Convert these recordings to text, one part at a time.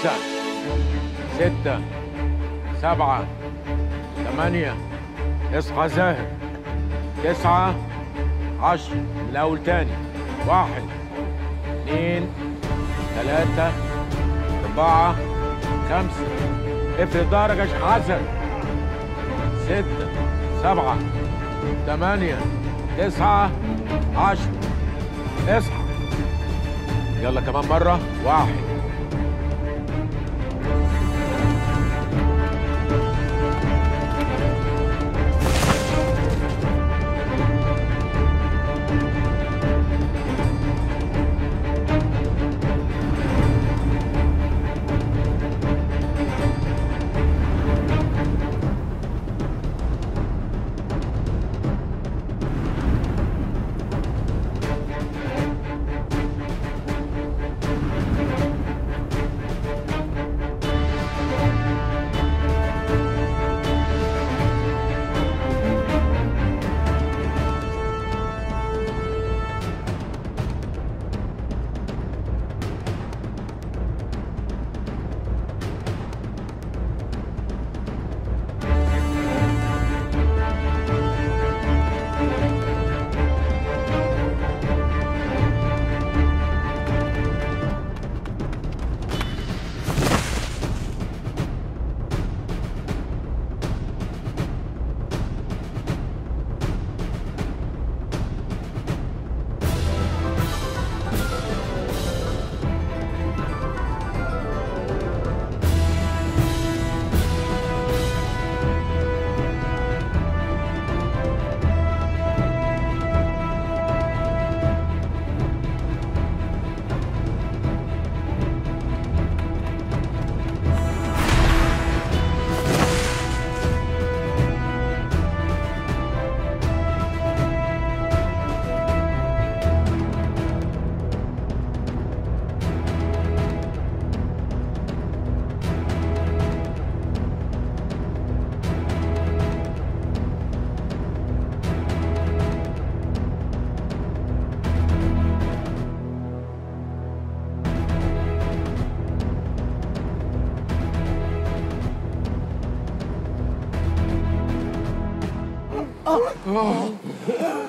خمسة ستة سبعة ثمانية اصحى زاهر. تسعة عشر. من الأول تاني. واحد اثنين ثلاثة أربعة خمسة. افرد ظهرك يا شيخ حسن ستة سبعة ثمانية تسعة عشر. اصحى. يلا كمان مرة. واحد.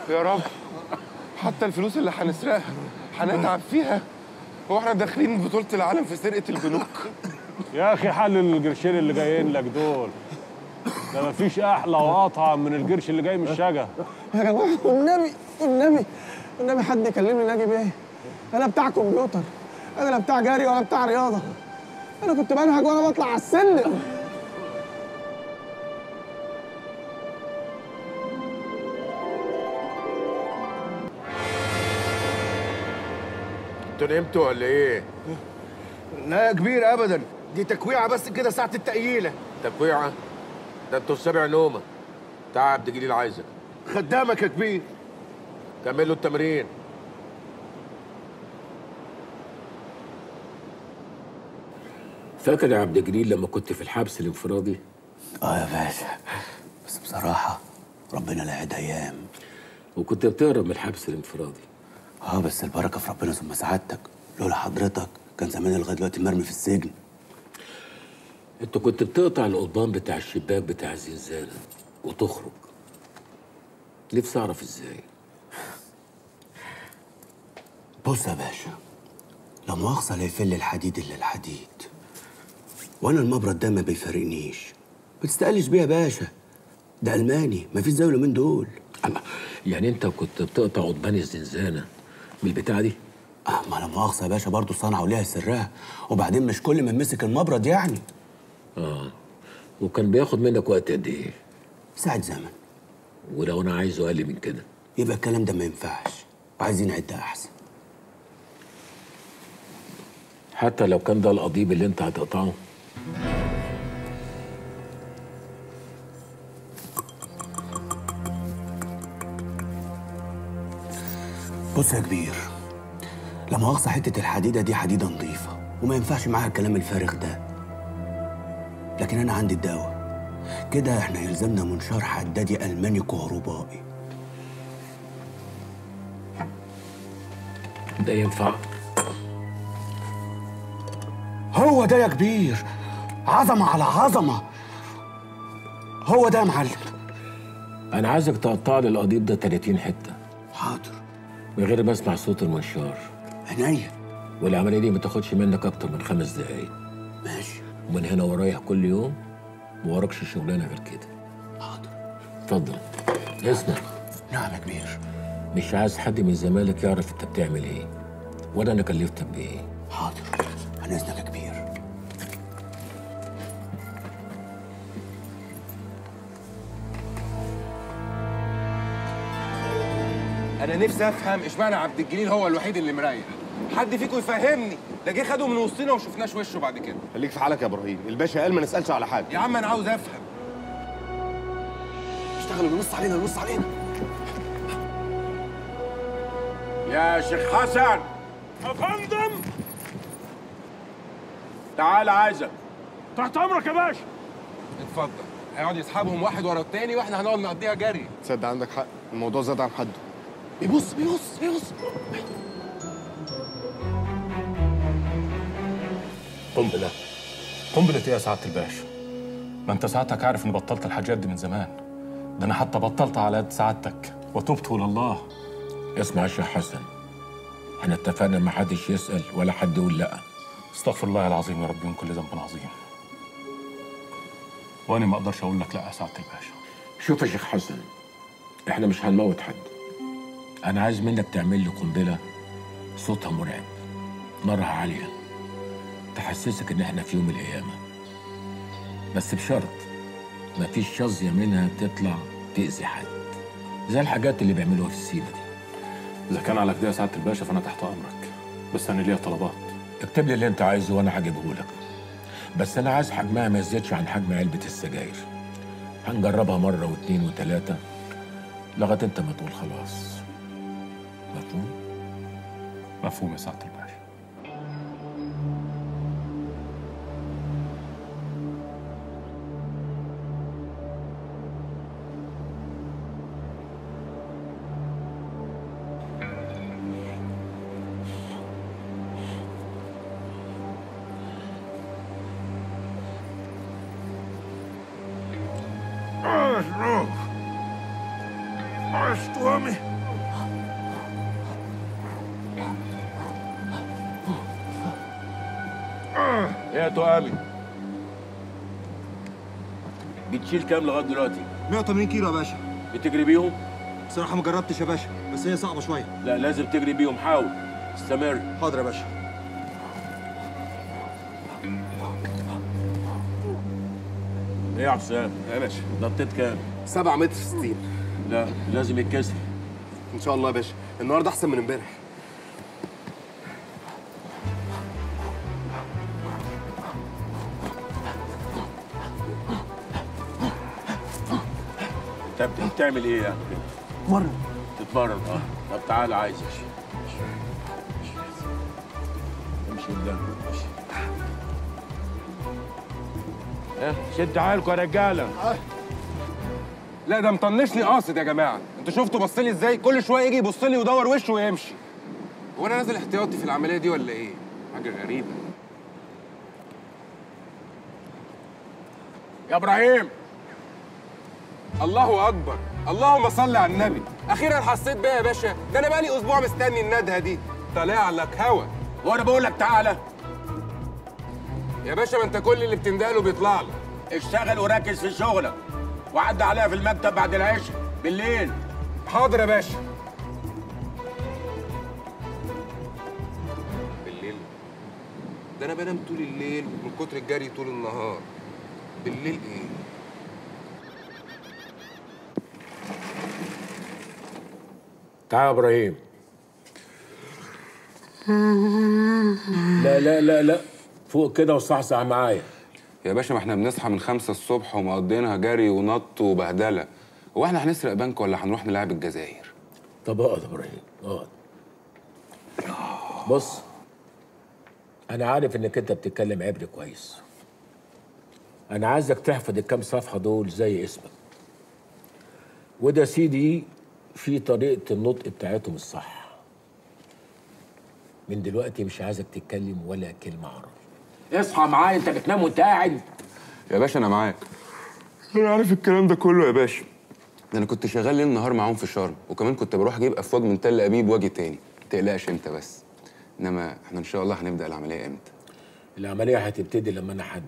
يا رب. حتى الفلوس اللي هنسرقها هنتعب فيها. هو إحنا داخلين بطولة العالم في سرقة البنوك. يا أخي حلل القرشين اللي جايين لك دول. ده مفيش أحلى واطعم من القرش اللي جاي من الشجا يا جماعة والنبي والنبي والنبي حد يكلمني ناجي بيه؟ أنا بتاع كمبيوتر أنا لا بتاع جري ولا بتاع رياضة. أنا كنت بنهج وأنا بطلع على السلم. أنتوا نمتوا ولا إيه؟ لا يا كبير ابدا. دي تكويعة بس كده ساعة التقييله تكويعة؟ ده أنتوا في سابع نومة. تعال عبد الجليل عايزك. خدامك يا كبير. كملوا التمرين. فاكر يا عبد الجليل لما كنت في الحبس الانفرادي؟ آه يا باشا. بس بصراحة ربنا لا يعيد أيام. وكنت بتهرب من الحبس الانفرادي. آه بس البركة في ربنا ثم سعادتك. لولا حضرتك كان زماني لغاية دلوقتي مرمي في السجن. انت كنت بتقطع القضبان بتاع الشباك بتاع الزنزانة وتخرج. نفسي أعرف إزاي. بص يا باشا لا مؤاخذة لا يفل الحديد إلا الحديد. وأنا المبرد ده ما بيفارقنيش. ما تستقلش بيه يا باشا. ده ألماني مفيش زيه من دول. يعني أنت كنت بتقطع قضبان الزنزانة من البتاعة دي؟ آه ما لا مؤاخذة يا باشا برضه صنعة وليها سرها. وبعدين مش كل ما مسك المبرد يعني. آه. وكان بياخد منك وقت قد إيه؟ ساعة زمن. ولو أنا عايزه أقل من كده. يبقى الكلام ده ما ينفعش. وعايزين عدة أحسن. حتى لو كان ده القضيب اللي أنت هتقطعه. بص يا كبير لا مؤاخذة حتة الحديدة دي حديدة نظيفة وما ينفعش معاها الكلام الفارغ ده. لكن أنا عندي الدواء كده إحنا يلزمنا منشار حدادي ألماني كهربائي. ده ينفع؟ هو ده يا كبير عظمة على عظمة. هو ده يا معلم. أنا عايزك تقطع لي القضيب ده 30 حتة. حاضر. من غير ما اسمع صوت المنشار. عينيا والعملية دي ما تاخدش منك أكتر من خمس دقايق. ماشي. ومن هنا ورايح كل يوم ما وراكش شغلانة غير كده. حاضر. اتفضل. اسمع. نعم يا كبير. مش عايز حد من زمايلك يعرف أنت بتعمل إيه ولا أنا كلفتك بإيه. حاضر. عن إذنك يا كبير. أنا نفسي أفهم إشمعنى عبد الجليل هو الوحيد اللي مريح. حد فيكم يفهمني؟ ده جه خده من وسطنا وما شفناش وشه بعد كده. خليك في حالك يا إبراهيم. الباشا قال ما نسألش على حاجة. يا عم أنا عاوز أفهم. اشتغلوا نص علينا نص علينا. يا شيخ حسن. أفندم! تعال عايزك تحت أمرك يا باشا. اتفضل. هيقعد يسحبهم واحد ورا التاني وإحنا هنقعد نقضيها جري. تصدق عندك حق. الموضوع زاد عن حده. بيبص بيبص بيبص. قنبلة. قنبلة إيه يا سعادة الباشا؟ ما أنت سعادتك عارف إني بطلت الحاجات دي من زمان. ده أنا حتى بطلت على يد سعادتك. وتبت إلى الله. اسمع يا شيخ حسن. إحنا اتفقنا ما حدش يسأل ولا حد يقول لأ. استغفر الله العظيم يا رب من كل ذنب عظيم. وأنا ما أقدرش أقول لك لأ يا سعادة الباشا شوف يا شيخ حسن إحنا مش هنموت حد. أنا عايز منك تعمل لي قنبلة صوتها مرعب. نارها عالية. تحسسك إن إحنا في يوم من الأيام بس بشرط مفيش شظية منها تطلع تأذي حد. زي الحاجات اللي بيعملوها في السيما دي. إذا كان على كده يا سعادة الباشا فأنا تحت أمرك. بس أنا ليا طلبات. اكتب لي اللي أنت عايزه وأنا هجيبه لك بس أنا عايز حجمها ما يزيدش عن حجم علبة السجاير. هنجربها مرة واثنين وثلاثه لغاية أنت ما تقول خلاص. مفهوم مفهوم يا سعادة الباشا بتشيل كام لغاية دلوقتي؟ 180 كيلو يا باشا. بتجري بيهم؟ بصراحة ما جربتش يا باشا بس هي صعبة شوية. لا لازم تجري بيهم حاول. استمر. حاضر يا باشا. إيه يا حسام يا باشا نطيت كام؟ 7 متر في 60 لا لازم يتكسر. إن شاء الله يا باشا. النهارده أحسن من امبارح. بتعمل إيه يعني؟ كده؟ مرة تتمرن آه. طب تعالى عايزك امشي قدام. امشي آه شد حالكم يا رجالة. لا ده مطنشني قاصد يا جماعة. أنتوا شفتوا بص لي إزاي؟ كل شوية يجي يبص لي ويدور وشه ويمشي. هو أنا نازل احتياطي في العملية دي ولا إيه؟ حاجة غريبة. يا إبراهيم! الله أكبر. اللهم صل على النبي. أخيرا حسيت بيها يا باشا. ده أنا بقالي أسبوع مستني الندهة دي. طالع لك هوا. وأنا بقول لك تعالى. يا باشا ما أنت كل اللي بتندهله بيطلع لك. اشتغل وركز في شغلك. وعدى عليها في المكتب بعد العشاء بالليل. حاضر يا باشا. بالليل. ده أنا بنام طول الليل من كتر الجري طول النهار. بالليل إيه؟ تعال يا إبراهيم. لا لا لا لا. فوق كده وصحصح معايا يا باشا ما إحنا بنصحى من خمسة الصبح ومقضينها جري ونط وبهدلة. هو إحنا هنسرق بنك ولا هنروح نلعب الجزائر؟ طب اقعد يا إبراهيم اقعد. بص أنا عارف إنك أنت بتتكلم عبري كويس. أنا عايزك تحفظ الكام صفحة دول زي اسمك. وده سيدي في طريقة النطق بتاعتهم الصح. من دلوقتي مش عايزك تتكلم ولا كلمة عربي. اصحى معايا انت بتنام وانت قاعد. يا باشا أنا معاك. أنا عارف الكلام ده كله يا باشا. ده أنا كنت شغال ليل نهار معاهم في شرم وكمان كنت بروح أجيب أفواج من تل أبيب وأجي تاني. تقلقش أنت بس. إنما إحنا إن شاء الله هنبدأ العملية إمتى؟ العملية هتبتدي لما أنا أحدد.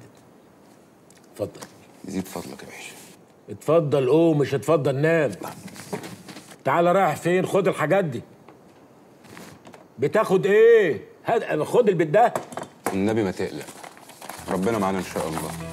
اتفضل. يزيد فضلك يا باشا. اتفضل قوم مش اتفضل نام تعال رايح فين؟ خد الحاجات دي. بتاخد إيه؟ هات خد البيت ده. النبي ما تقلق. ربنا معانا إن شاء الله.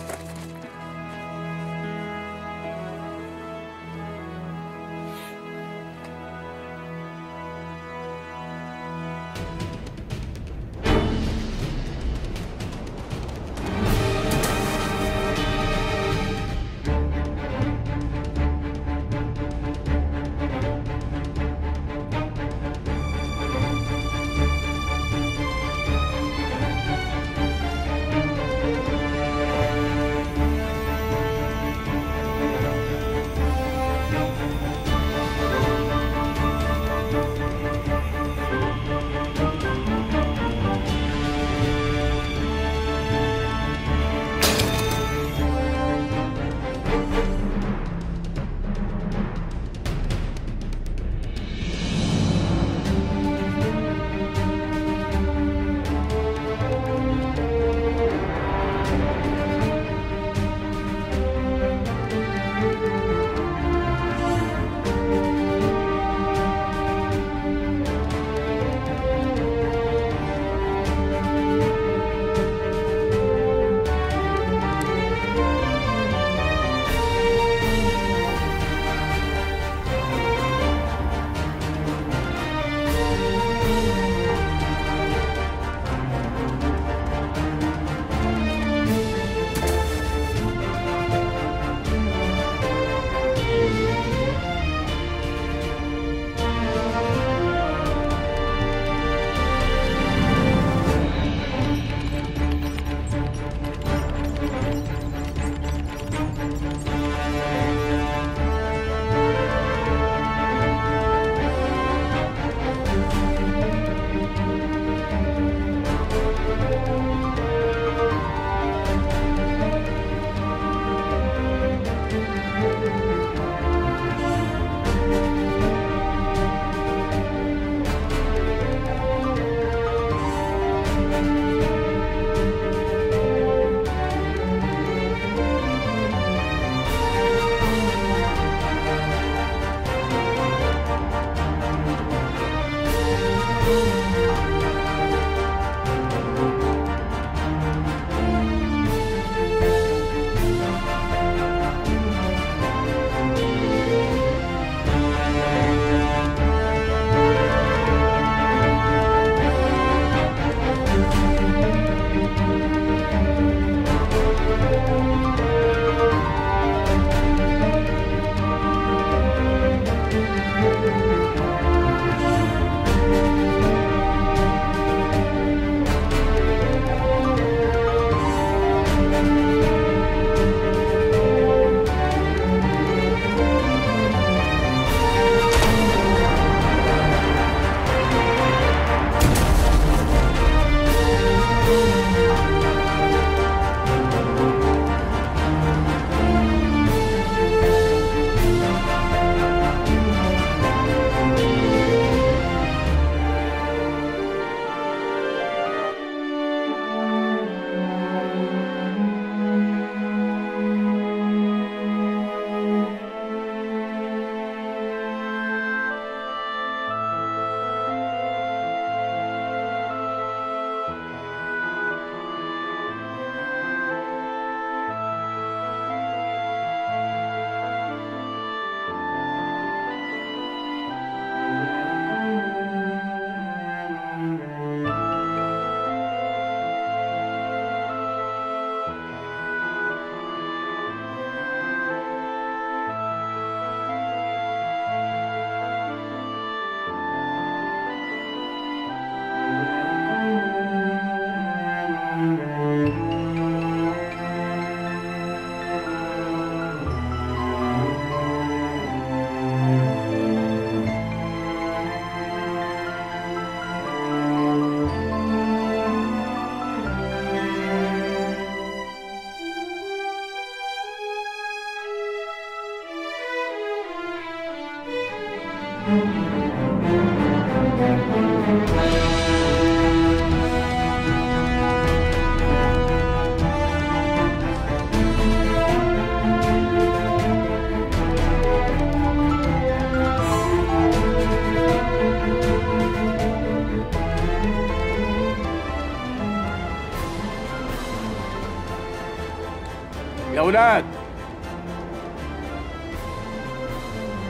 يا ولاد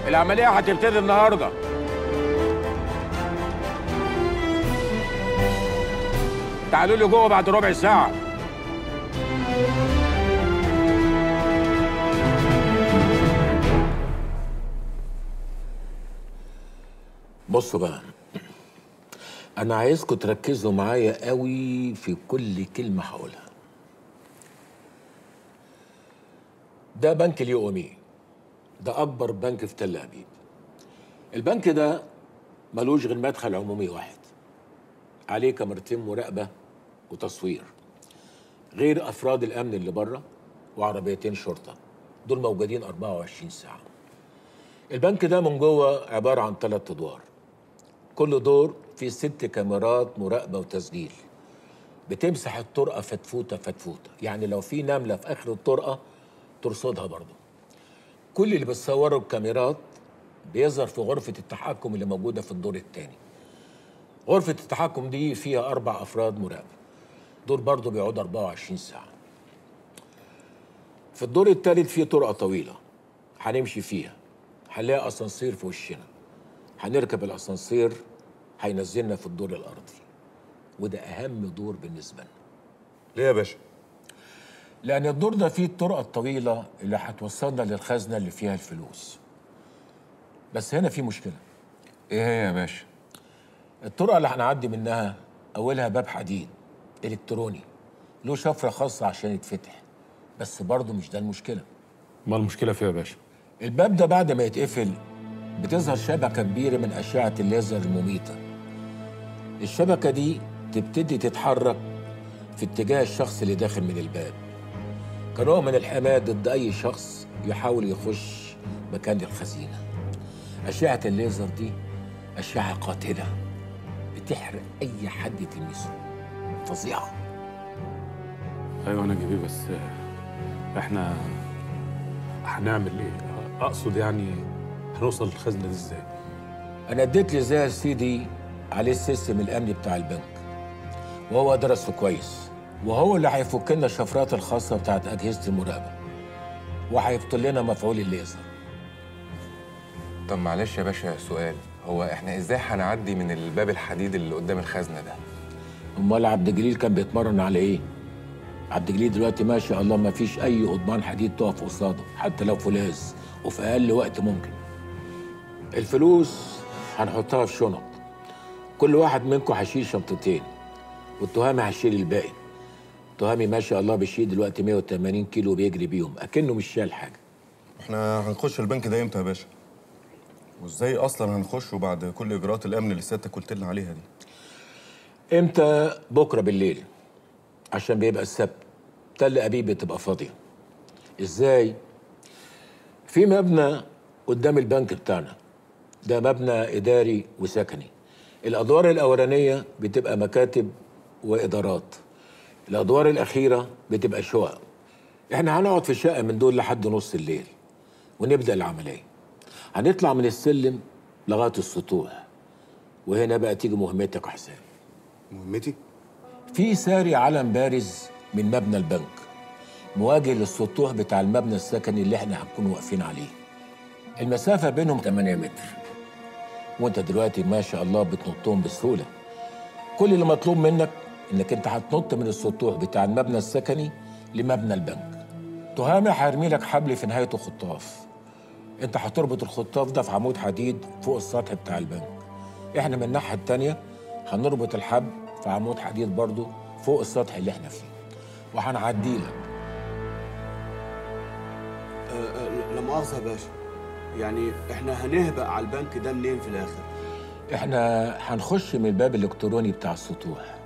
العملية هتبتدي النهاردة. تعالوا لي جوه بعد ربع ساعة. بصوا بقى أنا عايزكم تركزوا معايا قوي في كل كلمة هقولها. ده بنك ليئومي. ده أكبر بنك في تل أبيب. البنك ده ملوش غير مدخل عمومي واحد. عليه كاميرتين مراقبة وتصوير. غير أفراد الأمن اللي بره وعربيتين شرطة. دول موجودين 24 ساعة. البنك ده من جوه عبارة عن ثلاث أدوار. كل دور فيه ست كاميرات مراقبة وتسجيل. بتمسح الطرقة فتفوتة فتفوتة. يعني لو في نملة في آخر الطرقة ترصدها برضه. كل اللي بتصوره الكاميرات بيظهر في غرفة التحكم اللي موجودة في الدور الثاني غرفة التحكم دي فيها أربع أفراد مراقبه دول برضه بيقعدوا 24 ساعة. في الدور الثالث فيه طرقة طويلة هنمشي فيها. هنلاقي أسانسير في وشنا. هنركب الأسانسير هينزلنا في الدور الأرضي. وده أهم دور بالنسبة لنا. ليه يا باشا؟ لأن الدور ده فيه الطرقه الطويلة اللي هتوصلنا للخزنة اللي فيها الفلوس. بس هنا في مشكلة. إيه هي يا باشا؟ الطرقه اللي هنعدي منها أولها باب حديد إلكتروني له شفرة خاصة عشان يتفتح. بس برضه مش ده المشكلة. ما المشكلة فيها يا باشا؟ الباب ده بعد ما يتقفل بتظهر شبكة كبيرة من أشعة الليزر المميتة. الشبكة دي تبتدي تتحرك في اتجاه الشخص اللي داخل من الباب. كنوع من الحماية ضد أي شخص يحاول يخش مكان الخزينة. أشعة الليزر دي أشعة قاتلة بتحرق أي حد تلمسه فظيعة. أيوه أنا جبيه بس إحنا هنعمل إيه؟ أقصد يعني هنوصل للخزنة دي إزاي؟ أنا اديت لزاهر سيدي عليه السيستم الأمني بتاع البنك وهو درسه كويس. وهو اللي هيفك لنا الشفرات الخاصة بتاعت أجهزة المراقبة. وهيبطل لنا مفعول الليزر. طب معلش يا باشا سؤال. هو إحنا إزاي هنعدي من الباب الحديد اللي قدام الخزنة ده؟ أمال عبد الجليل كان بيتمرن على إيه؟ عبد الجليل دلوقتي ما شاء الله ما فيش أي قضبان حديد تقف قصاده حتى لو فولاذ وفي أقل وقت ممكن. الفلوس هنحطها في شنط. كل واحد منكم هيشيل شنطتين والتهامي هيشيل الباقي. التهامي ما شاء الله بيشيل دلوقتي 180 كيلو بيجري بيهم أكنه مش شايل حاجة. إحنا هنخش البنك ده إمتى يا باشا؟ وإزاي أصلا هنخشه بعد كل إجراءات الأمن اللي سيادتك قلت لنا عليها دي؟ إمتى؟ بكرة بالليل عشان بيبقى السبت. تل أبيب بتبقى فاضية. إزاي؟ في مبنى قدام البنك بتاعنا. ده مبنى إداري وسكني. الأدوار الأولانية بتبقى مكاتب وإدارات. الأدوار الأخيرة بتبقى شقق. إحنا هنقعد في شقة من دول لحد نص الليل ونبدأ العملية. هنطلع من السلم لغاية السطوح وهنا بقى تيجي مهمتك يا حسام. مهمتي؟ في ساري علم بارز من مبنى البنك مواجه للسطوح بتاع المبنى السكني اللي إحنا هنكون واقفين عليه. المسافة بينهم 8 متر وأنت دلوقتي ما شاء الله بتنطهم بسهولة. كل اللي مطلوب منك إنك أنت هتنط من السطوح بتاع المبنى السكني لمبنى البنك. تهامي هيرمي لك حبل في نهايته خطاف أنت هتربط الخطاف ده في عمود حديد فوق السطح بتاع البنك. إحنا من الناحية التانية هنربط الحبل في عمود حديد برضه فوق السطح اللي إحنا فيه. وهنعديه لك. أه، أه، لا مؤاخذة يا باشا. يعني إحنا هنهبق على البنك ده منين في الآخر؟ إحنا هنخش من الباب الإلكتروني بتاع السطوح.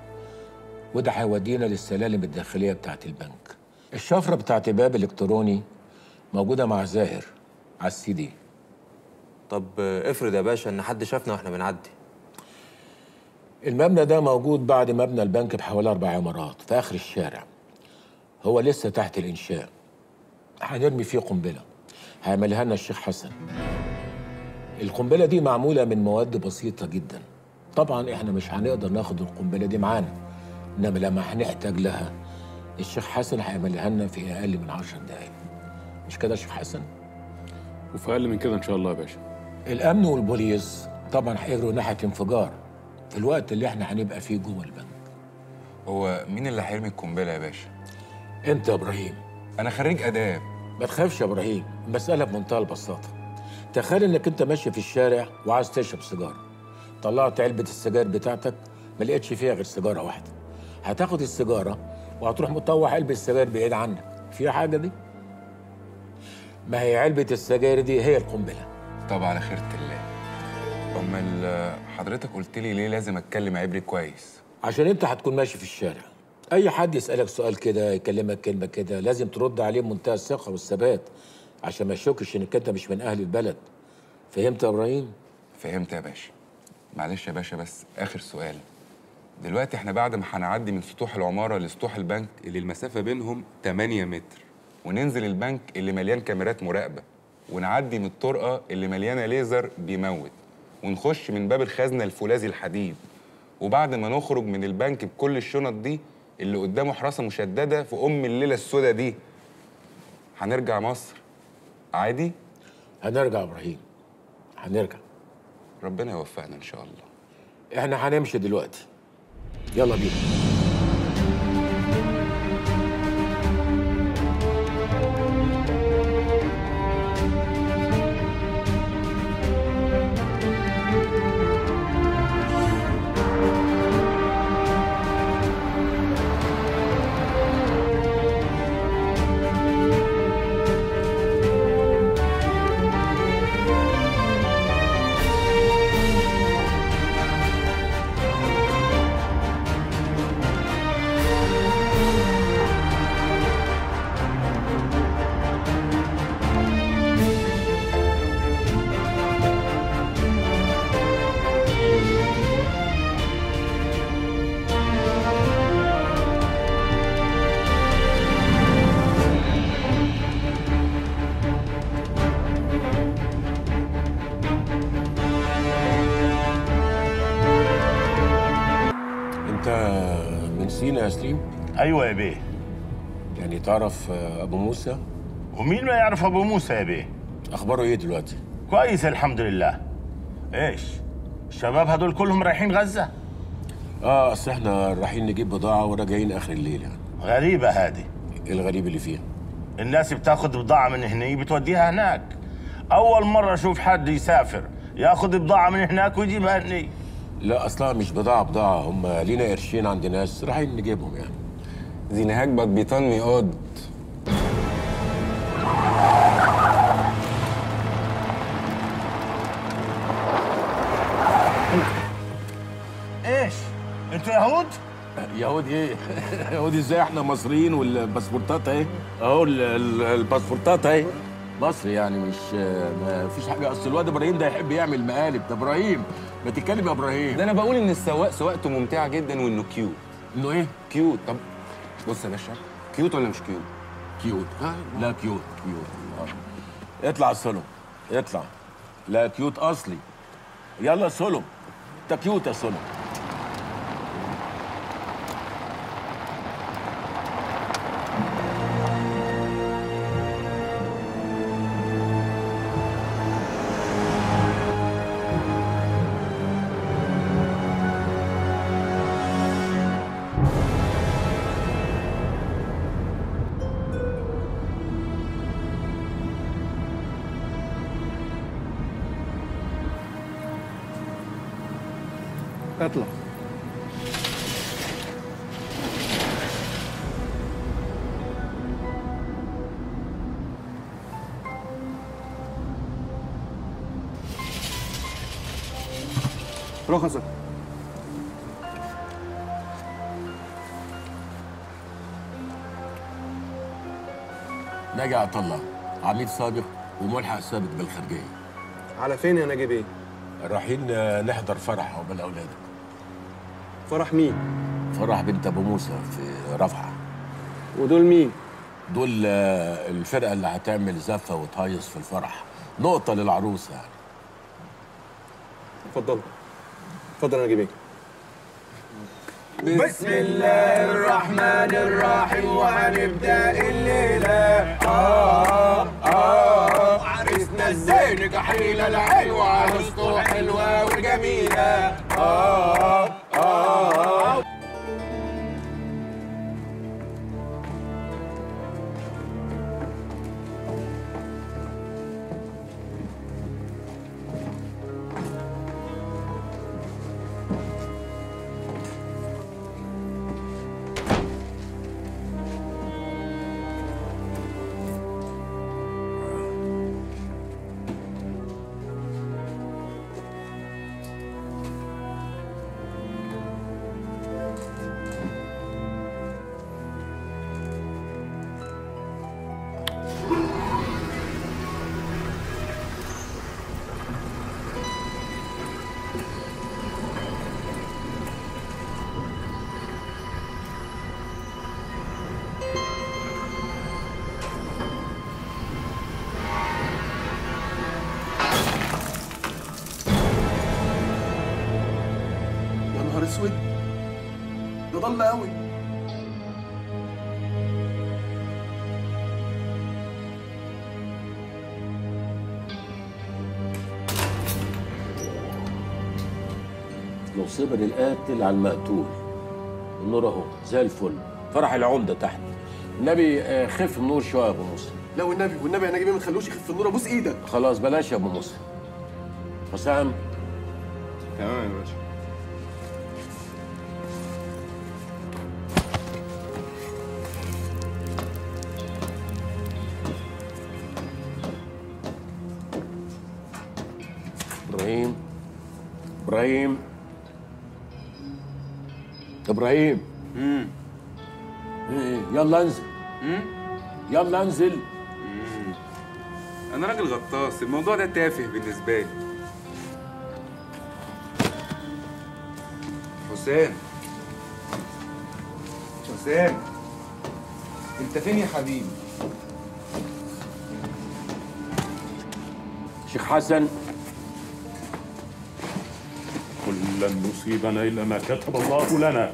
وده هيودينا للسلالم الداخلية بتاعت البنك. الشفرة بتاعت الباب الالكتروني موجودة مع زاهر على السي دي. طب افرض يا باشا إن حد شافنا وإحنا بنعدي. المبنى ده موجود بعد مبنى البنك بحوالي أربع عمارات في آخر الشارع. هو لسه تحت الإنشاء. هنرمي فيه قنبلة. هيعملها لنا الشيخ حسن. القنبلة دي معمولة من مواد بسيطة جدا. طبعا إحنا مش هنقدر ناخد القنبلة دي معانا. انما لما هنحتاج لها. الشيخ حسن هيعملها لنا في أقل من عشر دقايق. مش كده يا شيخ حسن؟ وفي أقل من كده إن شاء الله يا باشا. الأمن والبوليس طبعا هيجروا ناحية انفجار في الوقت اللي إحنا هنبقى فيه جوه البنك هو مين اللي هيرمي القنبلة يا باشا؟ أنت يا إبراهيم. أنا خريج آداب. ما تخافش يا إبراهيم المسألة بمنتهى البساطة. تخيل إنك أنت ماشي في الشارع وعايز تشرب سيجارة. طلعت علبة السجاير بتاعتك ما لقيتش فيها غير سيجارة واحدة. هتاخد السيجارة وهتروح مطوح علبة السجاير بعيد عنك. فيها حاجة دي؟ ما هي علبة السجاير دي هي القنبلة. طب على خيرة الله. امال حضرتك قلت لي ليه لازم أتكلم عبري كويس؟ عشان انت هتكون ماشي في الشارع. أي حد يسألك سؤال كده يكلمك كلمة كده لازم ترد عليه بمنتهى الثقة والثبات. عشان ما يشكش إنك أنت مش من أهل البلد. فهمت يا إبراهيم؟ فهمت يا باشا. معلش يا باشا بس آخر سؤال. دلوقتي إحنا بعد ما هنعدي من سطوح العمارة لسطوح البنك اللي المسافة بينهم 8 متر وننزل البنك اللي مليان كاميرات مراقبة ونعدي من الطرقة اللي مليانة ليزر بيموت ونخش من باب الخزنة الفولاذي الحديد. وبعد ما نخرج من البنك بكل الشنط دي اللي قدامه حراسة مشددة في أم الليلة السوداء دي. هنرجع مصر؟ عادي؟ هنرجع يا إبراهيم. هنرجع. ربنا يوفقنا إن شاء الله. إحنا هنمشي دلوقتي. يلا بينا. من سينا يا سليم أيوه يا بيه. يعني تعرف آه، أبو موسى؟ ومين ما يعرف أبو موسى يا بيه؟ أخباره إيه دلوقتي؟ كويس الحمد لله. إيش؟ الشباب هدول كلهم رايحين غزة؟ آه أصل إحنا رايحين نجيب بضاعة وراجعين آخر الليل يعني. غريبة هذه. إيه الغريب اللي فيها؟ الناس بتاخذ بضاعة من هنا بتوديها هناك. أول مرة أشوف حد يسافر ياخذ بضاعة من هناك ويجيبها هني. لا اصلها مش بضاعه بضاعه هم لينا قرشين عند ناس رايحين نجيبهم يعني. زي نهاجبك بيطان ميقاد إيش؟ أنتوا يهود؟ يهود إيه؟ يهود إزاي إحنا مصريين والباسبورتات اهي أهو ال- ال- الباسبورتات اهي مصري يعني مش ما فيش حاجة. أصل الواد إبراهيم ده يحب يعمل مقالب. ده إبراهيم ما تتكلم يا إبراهيم. ده أنا بقول إن السواق سواقته ممتعة جدا وإنه cute إنه إيه؟ cute طب بص يا باشا cute ولا مش cute؟ cute ها؟ لا cute cute آه. اطلع سولو اطلع. لا cute أصلي. يلا سولو أنت cute يا سولو عطله عميد سابق وملحق سابق بالخارجيه على فين يا ناجي بيه؟ رايحين آه، نحضر فرح عقبال أولادك. فرح مين؟ فرح بنت أبو موسى في رفعه ودول مين؟ دول آه، الفرقة اللي هتعمل زفة وتهيص في الفرح. نقطة للعروسة. يعني اتفضل. اتفضل يا ناجي بيه بسم الله الرحمن الرحيم وهنبدأ الليلة. آه آه عرسنا إزاي نجحيله الحلوه عروسته حلوة وجميلة. آه آه. ضل قوي لو صبر القاتل على المقتول. النور أهو زي الفل. فرح العمدة تحت. النبي آه، خف النور شوية يا أبو موسى لا والنبي والنبي يا ناجي بيه ما تخلوش يخف النور. أبوس إيدك. خلاص بلاش يا أبو موسى حسام؟ تمام يا باشا. إبراهيم. إبراهيم. امم إيه، يلا انزل. يلا انزل. أنا راجل غطاس. الموضوع ده تافه بالنسبة لي. حسام. حسام. أنت فين يا حبيبي؟ شيخ حسن. لن يصيبنا إلا ما كتب الله لنا.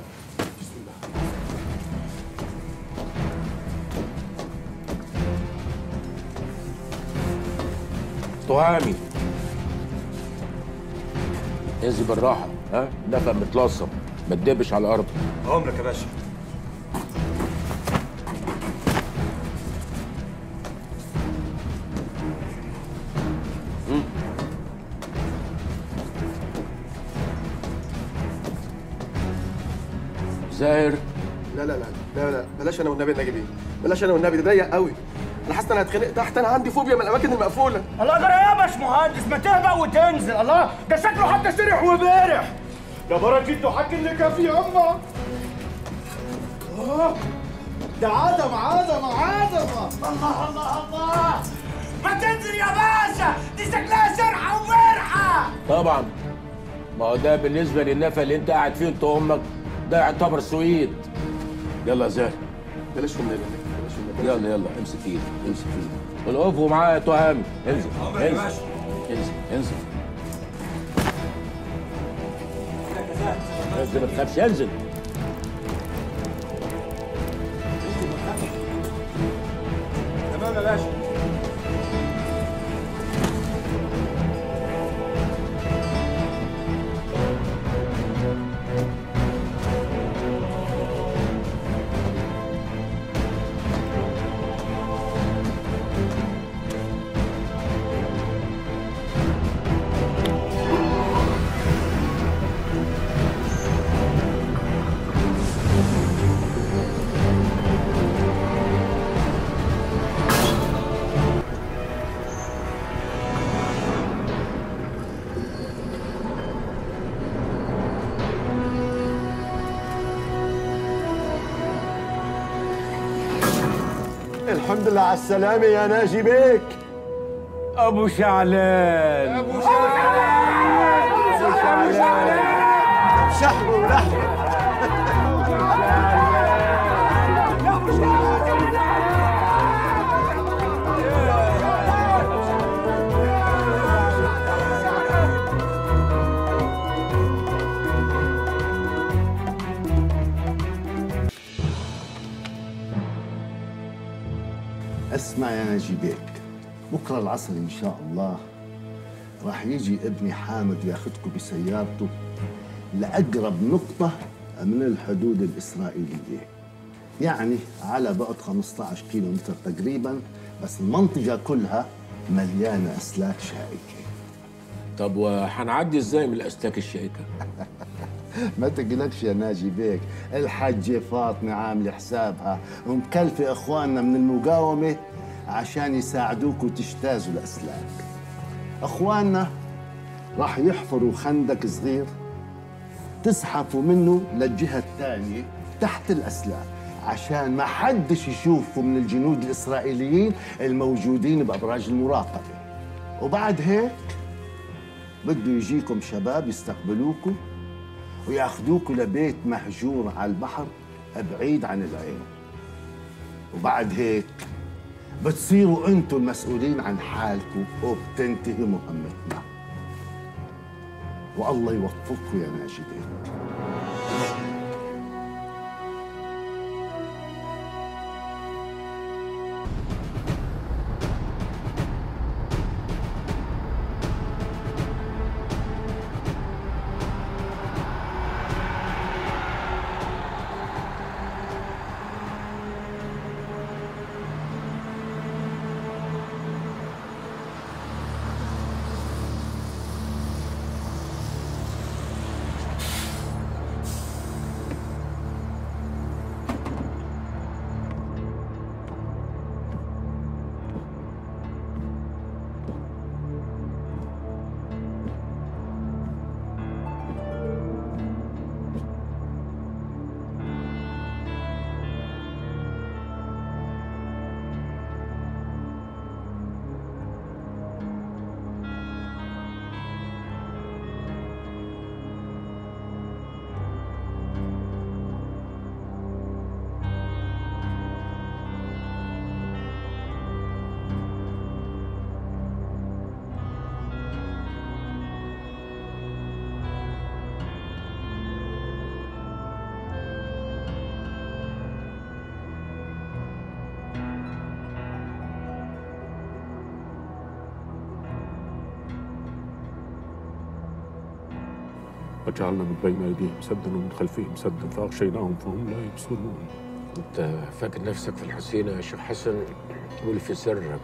تهامي انزل بالراحه ها؟ نفق متلصم ما تدبش على الأرض. عمرك يا باشا. بلاش أنا والنبي يا ناجي بيه بلاش أنا والنبي ده ضيق قوي. أنا حاسس إن أنا هتخنق تحت أنا عندي فوبيا من الاماكن المقفولة. الله جرى يا باش مهندس ما تهبق وتنزل. الله ده شكله حتى شرح وبارح. ده بركة ضحك اللي كان في أمة. آه، ده عظمة عظمة عظمة. الله الله الله. ما تنزل يا باشا دي شكلها شرحة ومرحة طبعا. ما هو ده بالنسبة للنفق اللي انت قاعد فيه انت وأمك ده يعتبر سويد. يلا يا زاهر بلاش والنبي بلاش والنبي يلا يلا امسك إيدك امسك إيدك. القفوا معايا يا تهامي انزل انزل. انزل انزل. انزل ما تخافش انزل. الحمد لله على السلامة يا ناجي بيك. أبو شعلان. أبو شعلان. أبو شعلان. شحم ولحم اسمع يا ناجي بيك بكرة العصر إن شاء الله راح يجي ابني حامد ياخذكم بسيارته لأقرب نقطة من الحدود الإسرائيلية. يعني على بعد 15 كيلو متر تقريبا بس المنطقة كلها مليانة أسلاك شائكة. طب وهنعدي إزاي من الأسلاك الشائكة؟ ما تقلقش يا ناجي بيك. الحجة فاطمة عاملة حسابها. ومكلفة إخواننا من المقاومة عشان يساعدوكوا تجتازوا الأسلاك. إخواننا راح يحفروا خندق صغير تزحفوا منه للجهة الثانية تحت الأسلاك عشان ما حدش يشوفوا من الجنود الإسرائيليين الموجودين بأبراج المراقبة. وبعد هيك بده يجيكم شباب يستقبلوكوا وياخذوكوا لبيت مهجور على البحر بعيد عن العين. وبعد هيك بتصيروا أنتوا المسؤولين عن حالكم. وبتنتهي مهمتنا. والله يوفقكم يا ناجدين وجعلنا من بين أيديهم سدا ومن خلفهم سدا فأغشيناهم فهم لا يبصرون. أنت فاكر نفسك في الحسينة يا شيخ حسن؟ قول في سرك.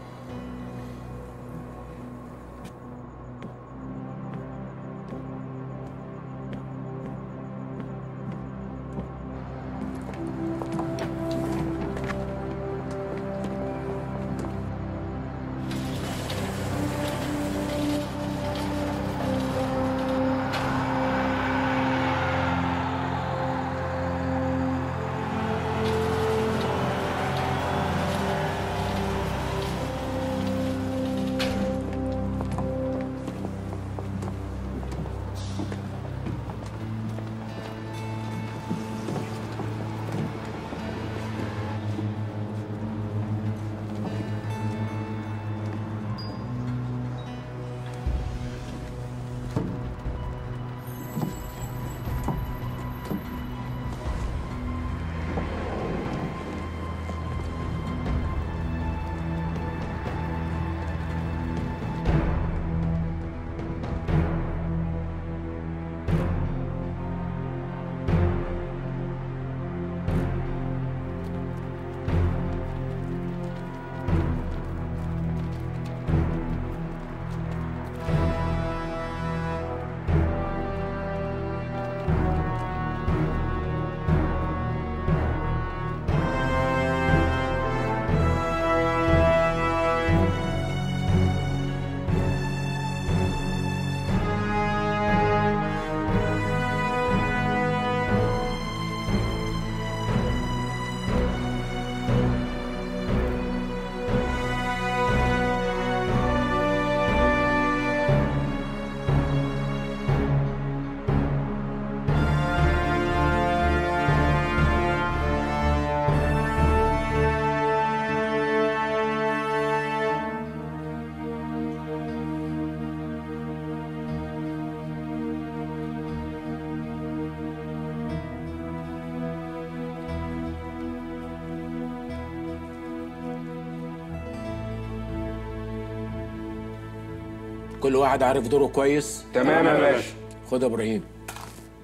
كل واحد عارف دوره كويس؟ تمام يا باشا. خد يا إبراهيم.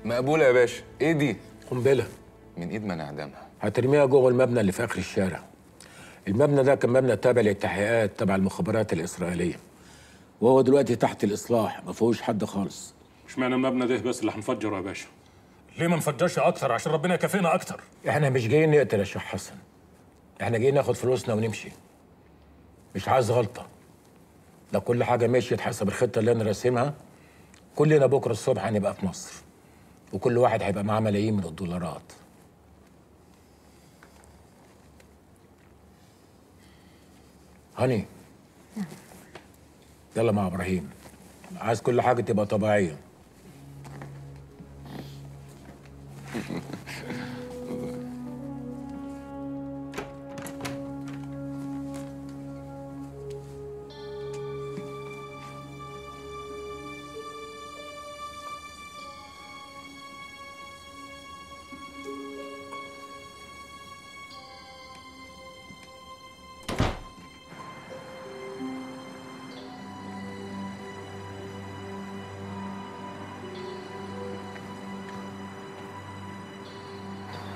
مقبولة يا باشا. إيه دي؟ قنبلة. من إيد من اعدامها هترميها جوه المبنى اللي في آخر الشارع. المبنى ده كان مبنى تابع للتحقيقات تبع المخابرات الإسرائيلية. وهو دلوقتي تحت الإصلاح. ما فيهوش حد خالص. اشمعنى المبنى ده بس اللي هنفجره يا باشا؟ ليه ما نفجرش أكتر؟ عشان ربنا يكافئنا أكتر. إحنا مش جايين نقتل يا شيخ حسن. إحنا جايين ناخد فلوسنا ونمشي. مش عايز غلطة. لو كل حاجة مشيت حسب الخطة اللي أنا راسمها. كلنا بكرة الصبح هنبقى في مصر وكل واحد هيبقى معاه ملايين من الدولارات. هاني. يلا مع إبراهيم. عايز كل حاجة تبقى طبيعية.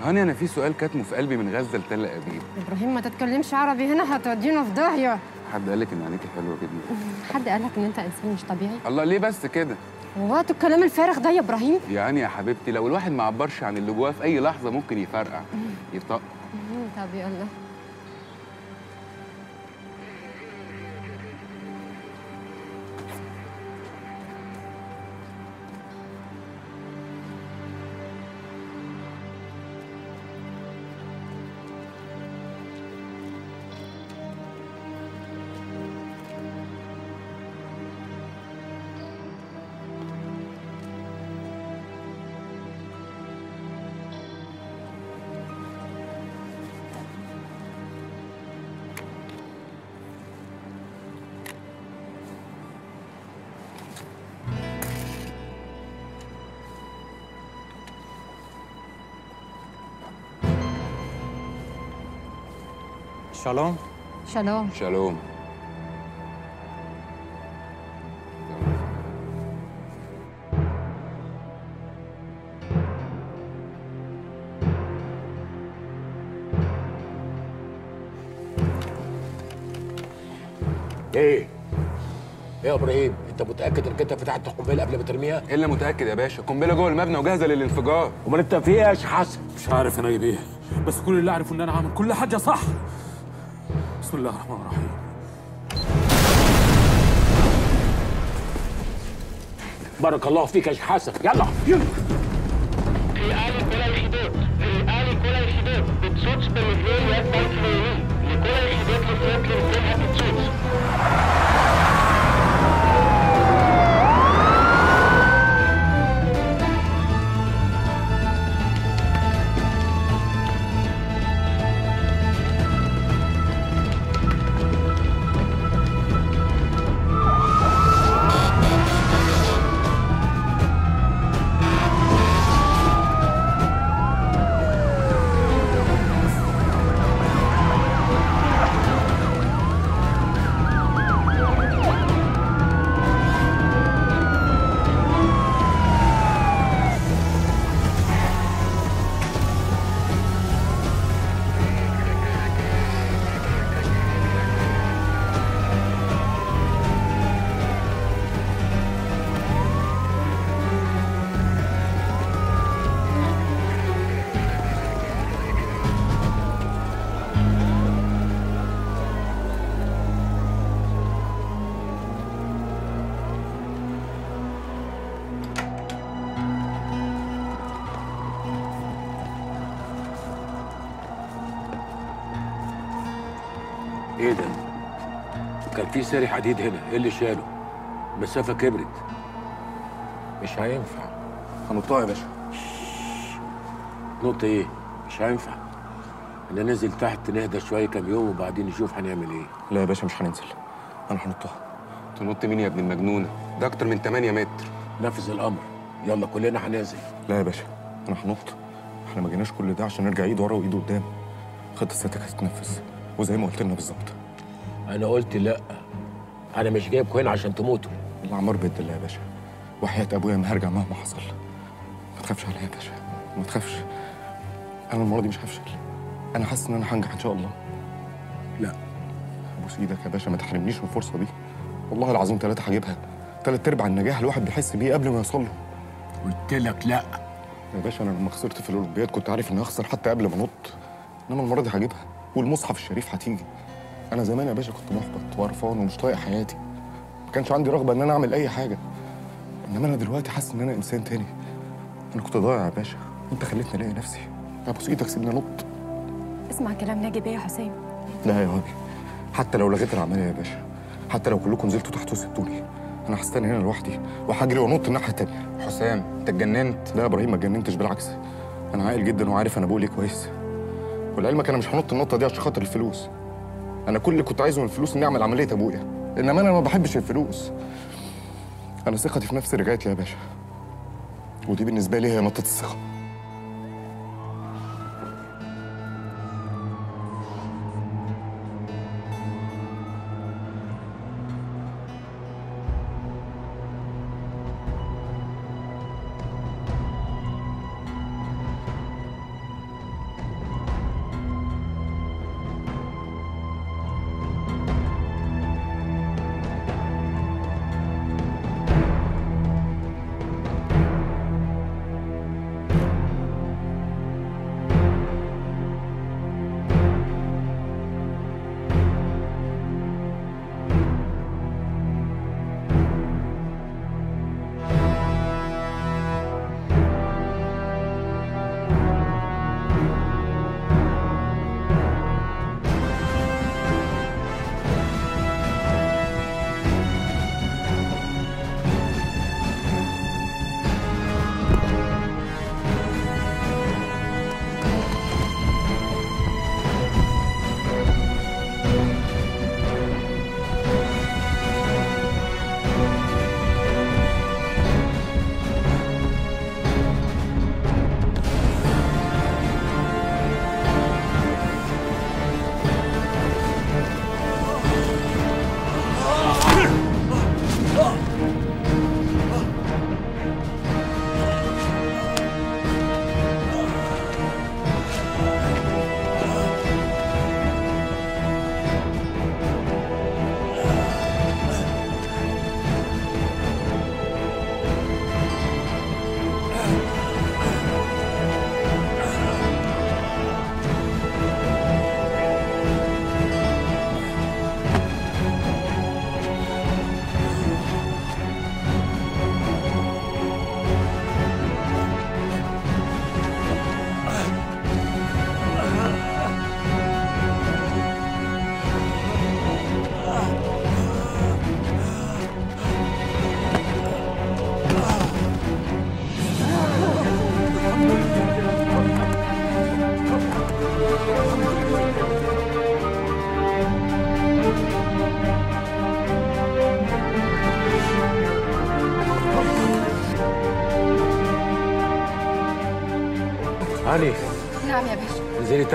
هاني أنا في سؤال كاتمه في قلبي من غزة لتل أبيب. إبراهيم ما تتكلمش عربي هنا هتودينا في داهية. حد قال لك إن عينيكي حلوة جدا؟ حد قالك إن أنت إنسان مش طبيعي؟ الله ليه بس كده؟ وقت الكلام الفارغ ده يا إبراهيم. يعني يا حبيبتي لو الواحد ما عبرش عن اللي جواه في أي لحظة ممكن يفرقع يطق طب يلا. שלום. שלום. שלום. ايه ايه يا ابراهيم انت متاكد انك انت فتحت القنبله قبل ما ترميها الا متاكد يا باشا القنبله جوه المبنى وجاهزه للانفجار امال انت في ايه يا شيخ حسن مش عارف انا ايه بيه بس كل اللي اعرفه ان انا عامل كل حاجه صح بسم الله الرحمن الرحيم. بارك الله فيك يا حسن. يلا يلا. إيه ده؟ كان في ساري حديد هنا إيه اللي شاله؟ المسافة كبرت. مش هينفع. هنطلع يا باشا. نط إيه؟ مش هينفع. أنا نازل تحت نهدى شوية كام يوم وبعدين نشوف هنعمل إيه. لا يا باشا مش هننزل. أنا هنطها. تنط مين يا ابن المجنونة؟ ده أكتر من 8 متر. نفذ الأمر. يلا كلنا هننزل. لا يا باشا أنا هنط. إحنا ما جيناش كل ده عشان نرجع ايد ورا وايد قدام. خطة سيادتك هتتنفذ. وزي ما قلت لنا بالظبط. أنا قلت لا. أنا مش جايبكم هنا عشان تموتوا. العمار بيد الله يا باشا. وحياة أبويا ما هرجع مهما حصل. ما تخافش عليا يا باشا. ما تخافش. أنا المرة دي مش هفشل. أنا حاسس إن أنا هنجح إن شاء الله. لا. أبوس إيدك يا باشا ما تحرمنيش من الفرصة دي. والله العظيم ثلاثة هجيبها. ثلاث أرباع النجاح الواحد بيحس بيه قبل ما يوصل له. قلت لك لا. يا باشا أنا لما خسرت في الأولمبياد كنت عارف إني هخسر حتى قبل ما أنط. إنما المرة دي هجيبها. والمصحف الشريف هتيجي. أنا زمان يا باشا كنت محبط وقرفان ومش طايق حياتي. ما كانش عندي رغبة إن أنا أعمل أي حاجة. إنما أنا دلوقتي حاسس إن أنا إنسان تاني. أنا كنت ضايع يا باشا. وأنت خليتني ألاقي نفسي. ابوس إيدك سيبني أنط. اسمع كلام ناجي بيه يا حسام لا يا هادي حتى لو لغيت العملية يا باشا. حتى لو كلكم نزلتوا تحت وسبتوني أنا هستنى هنا لوحدي. وهجري وأنط الناحية التانية. حسام أنت اتجننت؟ لا يا إبراهيم ما اتجننتش بالعكس. أنا عاقل جدا وعارف أنا بقول إيه كويس. ولعلمك أنا مش هنط النطه دي عشان خاطر الفلوس. أنا كل اللي كنت عايزه من الفلوس إني أعمل عملية أبويا انما أنا ما بحبش الفلوس. أنا ثقتي في نفسي رجعت لي يا باشا ودي بالنسبة لي هي نقطة الثقة.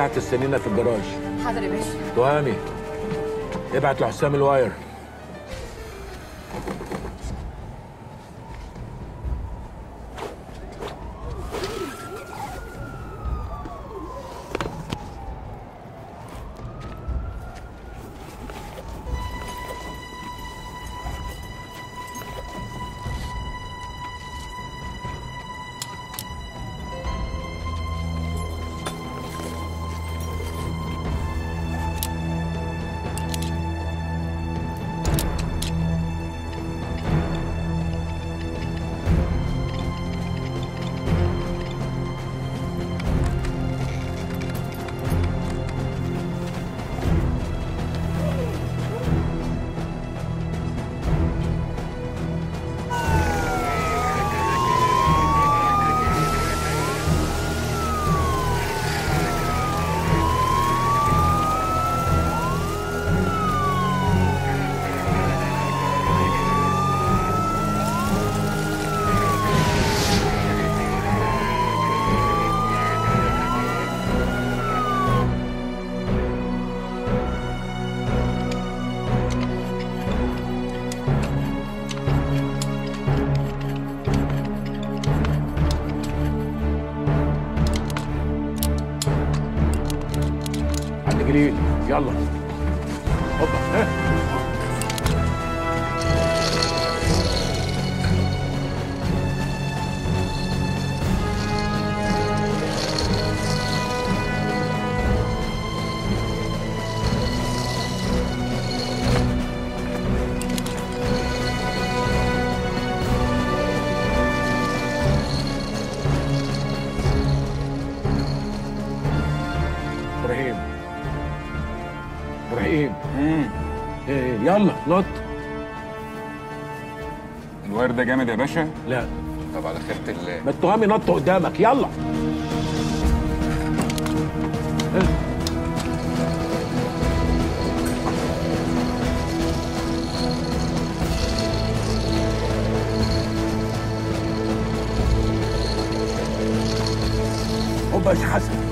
تحت استنينا في الجراج. حاضر يا باشا. تهامي ابعت لحسام الواير. باشا؟ لا. طب على خيرة الله. ما التهامي نط قدامك. يلا. هوبا يا حسن.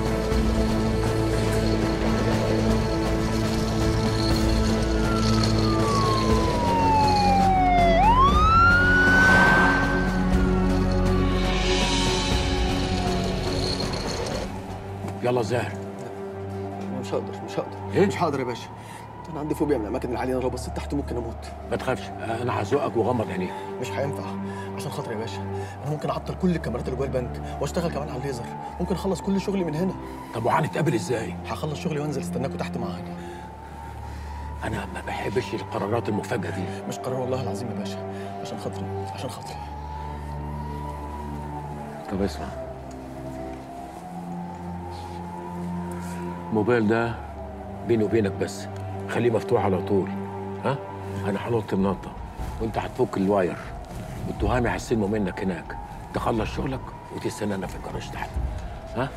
يلا زاهر. مش هقدر مش هقدر. إيه؟ مش هقدر يا باشا. أنا عندي فوبيا من الأماكن العالية أنا لو بصيت تحت ممكن أموت. ما تخافش أنا هزوقك وغمض عينيك. مش هينفع. عشان خاطر يا باشا أنا ممكن أعطل كل الكاميرات اللي جوه البنك وأشتغل كمان على الليزر. ممكن أخلص كل شغلي من هنا. طب وهنتقابل إزاي؟ هخلص شغلي وأنزل أستناكوا تحت معاك أنا ما بحبش القرارات المفاجئه دي. مش قرار والله العظيم يا باشا. عشان خاطري عشان خاطري. طب اسمع. الموبايل ده بيني وبينك بس. خليه مفتوح على طول. ها؟ أنا هنط النطة. وأنت هتفك الواير. والتهامي هيستلموا منك هناك. تخلص شغلك وتستنانا في الجراج تحت. ها؟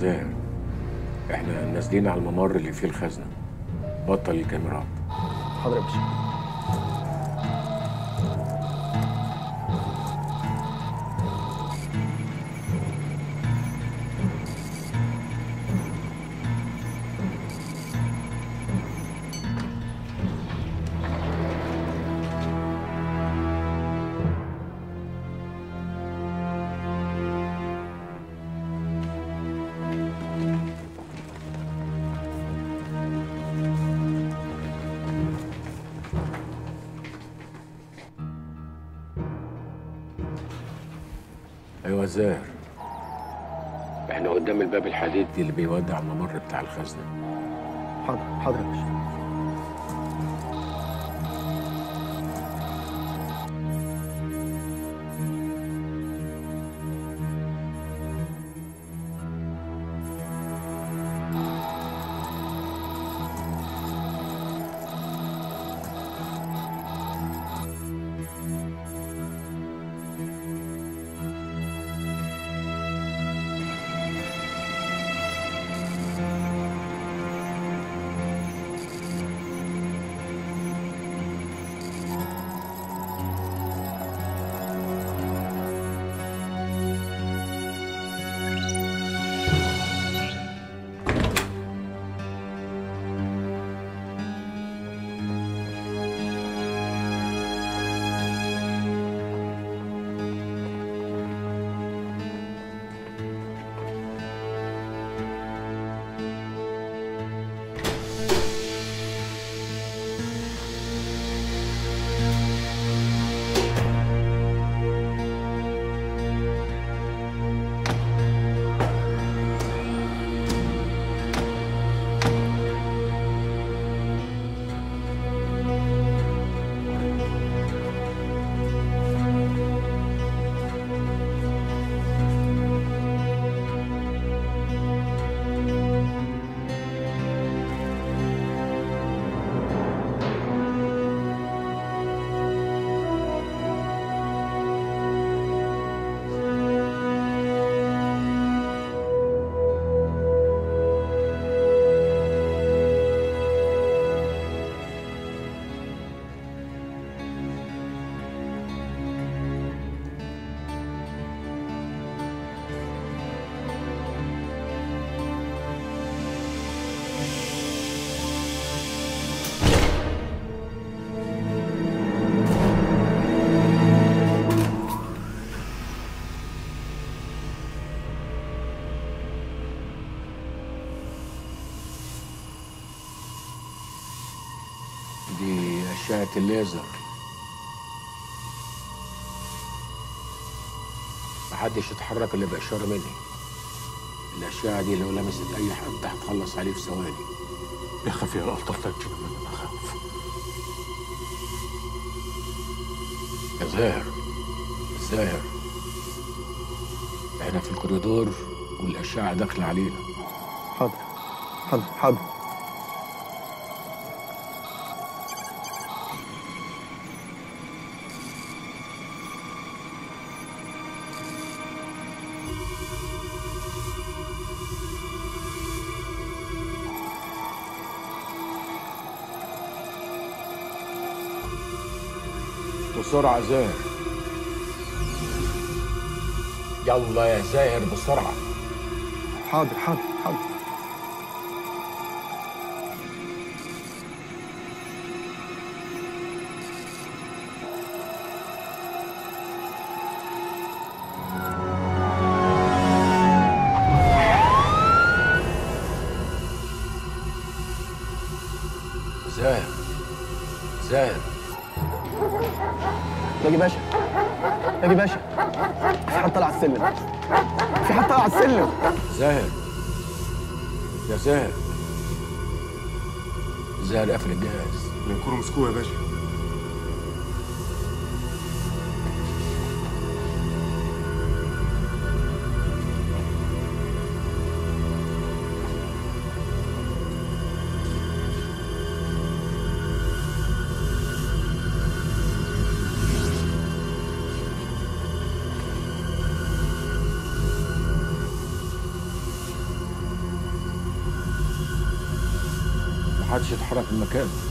زاهر إحنا نازلين على الممر اللي فيه الخزنة. بطل الكاميرات. حاضر يا باشا. زاهر إحنا قدام الباب الحديدي اللي بيودي على الممر بتاع الخزنة. حاضر حاضر يا باشا. اشعه الليزر. محدش يتحرك إلا بإشارة مني. الاشعه دي لو لمست أي حد هتخلص عليه في ثواني. يا خفي يا قطرتك من أخاف. يا زاهر زاهر. إحنا في الكوريدور والاشعه داخلة علينا. حاضر حاضر حاضر. بسرعة زاهر يلا يا زاهر بسرعة. حاضر حاضر حاضر. زاهر زاهر قفل الجهاز. الانكور مسكوه يا باشا. محدش يتحرك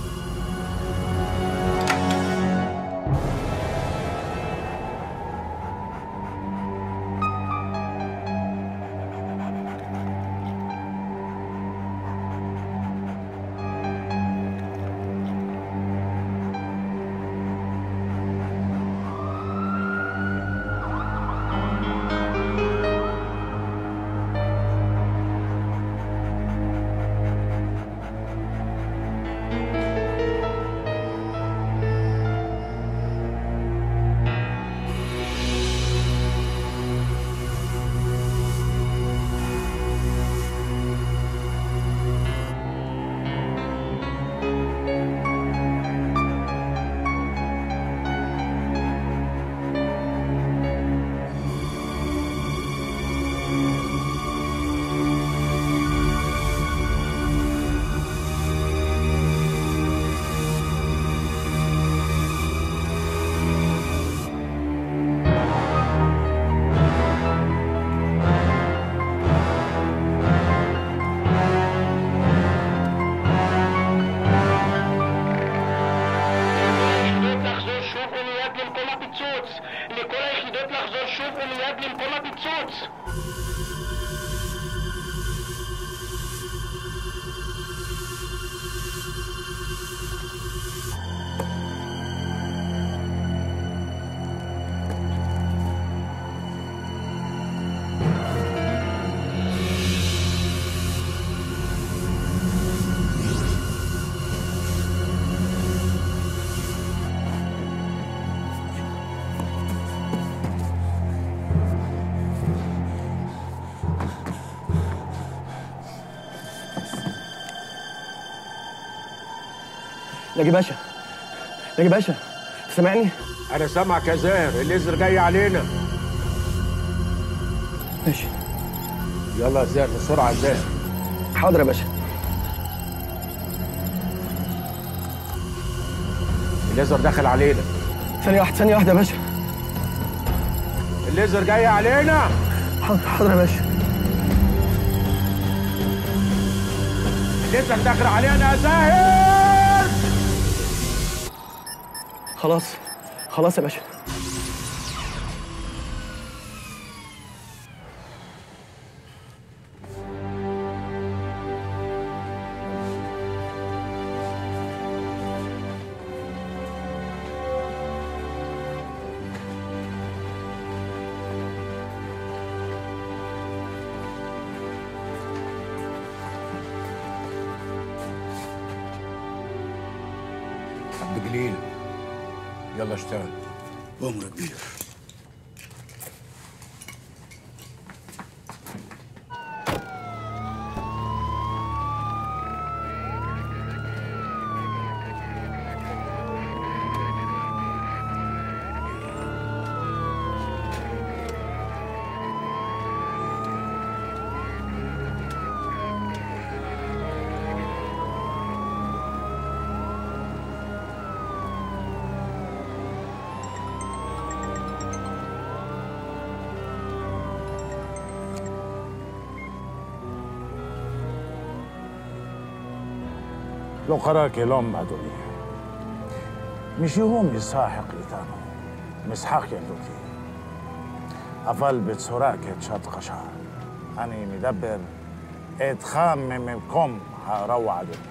ناجي باشا. ناجي باشا سامعني؟ أنا سامعك يا زاهر الليزر جاي علينا. ماشي. يلا يا زاهر بسرعة يا زاهر. حاضر يا باشا. الليزر داخل علينا. ثانية واحدة ثانية واحدة يا باشا. الليزر جاي علينا. حاضر حاضر يا باشا. الليزر داخل علينا يا زاهر. خلاص خلاص يا باشا. לא קרה כלום, אדוני. מישהו משחק איתנו, משחק ילדותי. אבל בצורה כתשת קשה. אני מדבר איתך ממקום הרוע, אדוני.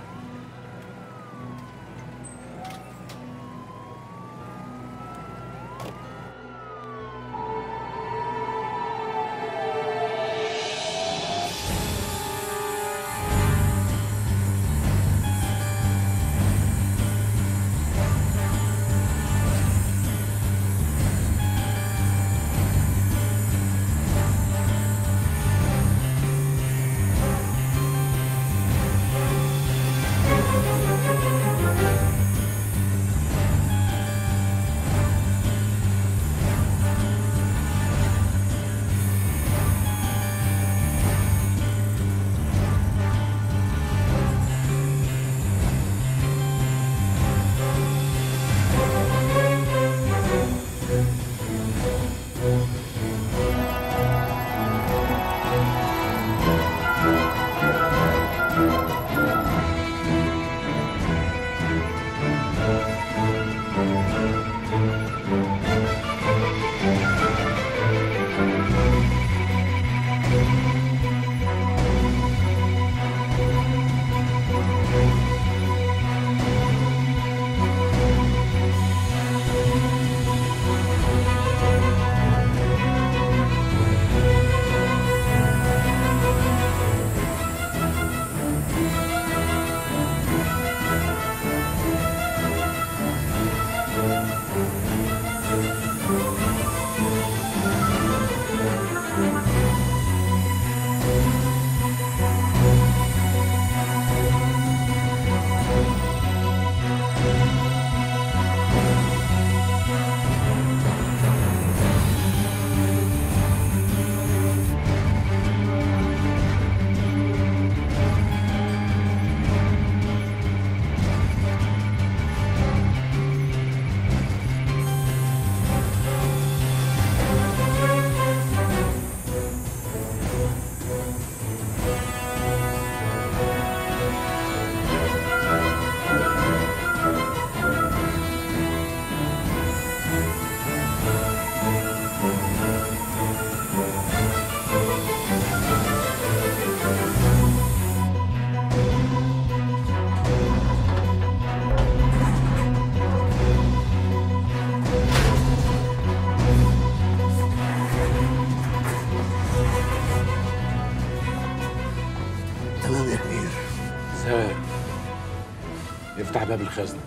باب الخزنه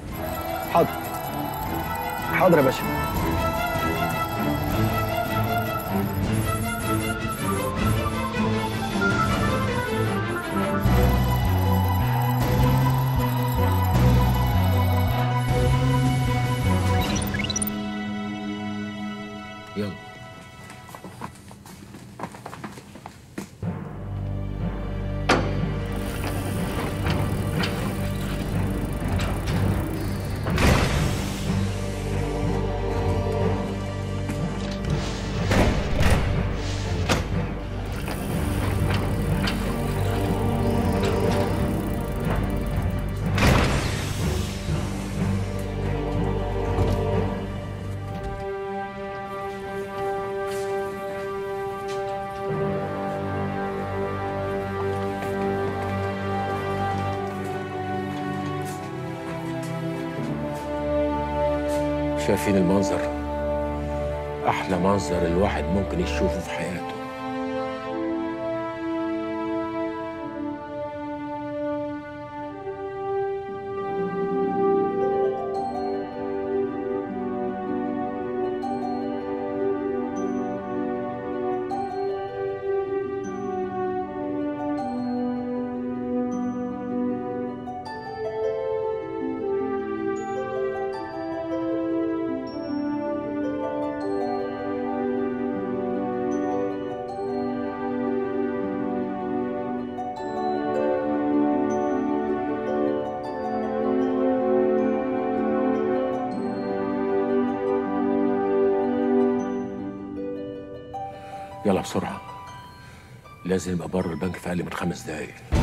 حاضر. حاضر يا باشا. شايفين المنظر. أحلى منظر الواحد ممكن يشوفه. لازم يبقى بره البنك في أقل من خمس دقايق.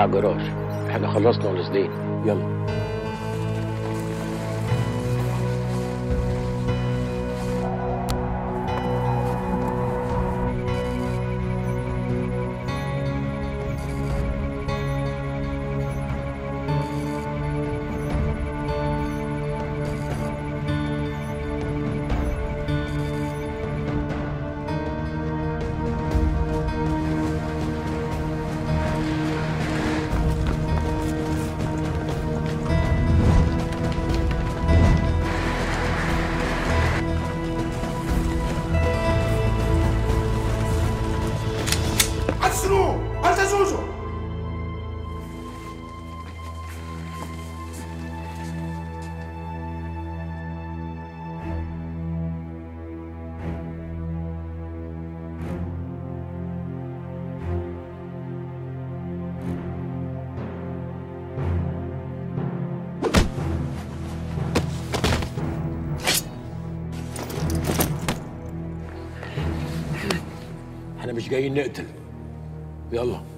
الجراج إحنا خلصنا ونازلين جايين نقتل. يلا.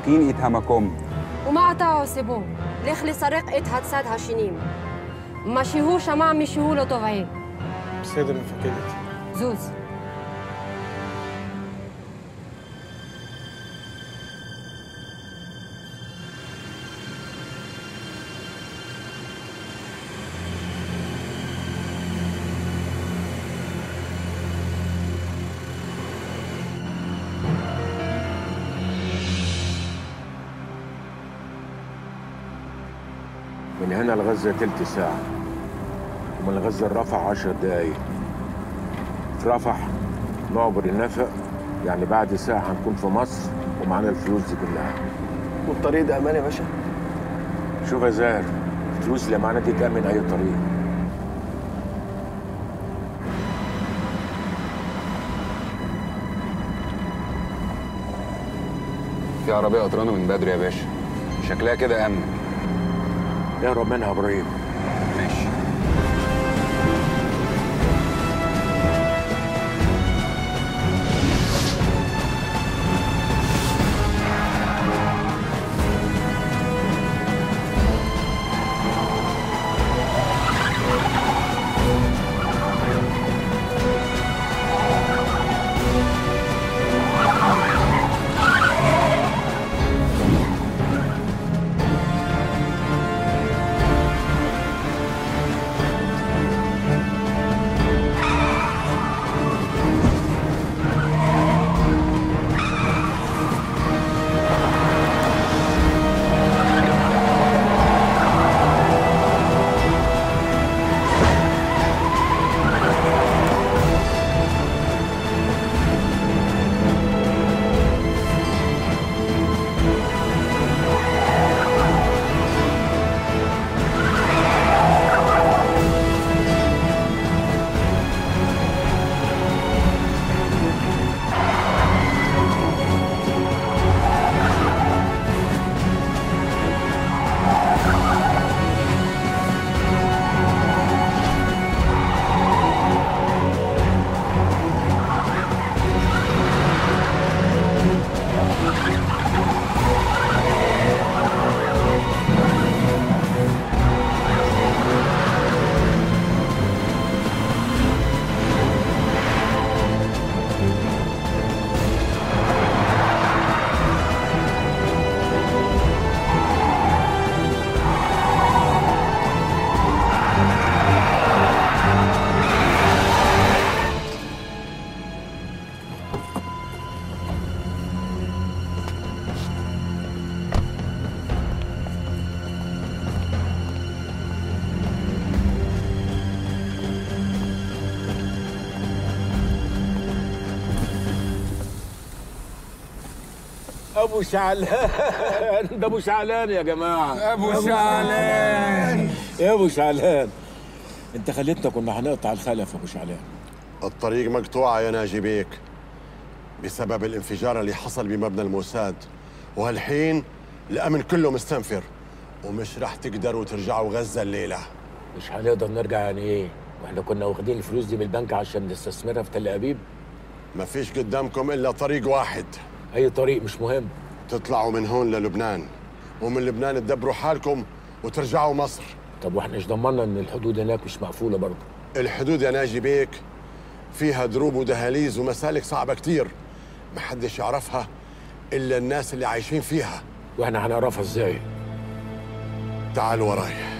מספקים את המקום. ומה אתה עושה בו? לך לסרק את הצד השני. מה שהוא שמע משהו לא טובה. בסדר, מפקדת. זוז. لغزة تلت ساعة. ومن غزة لرفح عشر دقايق. في رفح نعبر النفق. يعني بعد ساعة هنكون في مصر ومعانا الفلوس دي كلها. والطريق ده أمان يا باشا؟ شوف يا زاهر الفلوس اللي معانا دي تأمن أي طريق. في عربية قطرانة من بدري يا باشا. شكلها كده أمن. اهرب منها إبراهيم. ماشي. أبو شعلان. ده أبو شعلان يا جماعة. أبو شعلان. يا أبو شعلان. أنت خليتنا كنا هنقطع الخلف يا أبو شعلان. الطريق مقطوعة يا ناجي بيك بسبب الانفجار اللي حصل بمبنى الموساد. وهالحين الأمن كله مستنفر. ومش رح تقدروا ترجعوا غزة الليلة. مش هنقدر نرجع يعني إيه؟ وإحنا كنا واخدين الفلوس دي من البنك عشان نستثمرها في تل أبيب؟ ما فيش قدامكم إلا طريق واحد. أي طريق مش مهم. تطلعوا من هون للبنان. ومن لبنان تدبروا حالكم وترجعوا مصر. طب وإحنا إيش ضمننا إن الحدود هناك مش مقفولة برضه؟ الحدود يا ناجي بيك فيها دروب ودهاليز ومسالك صعبة كتير. محدش يعرفها إلا الناس اللي عايشين فيها. وإحنا هنعرفها إزاي؟ تعال وراي.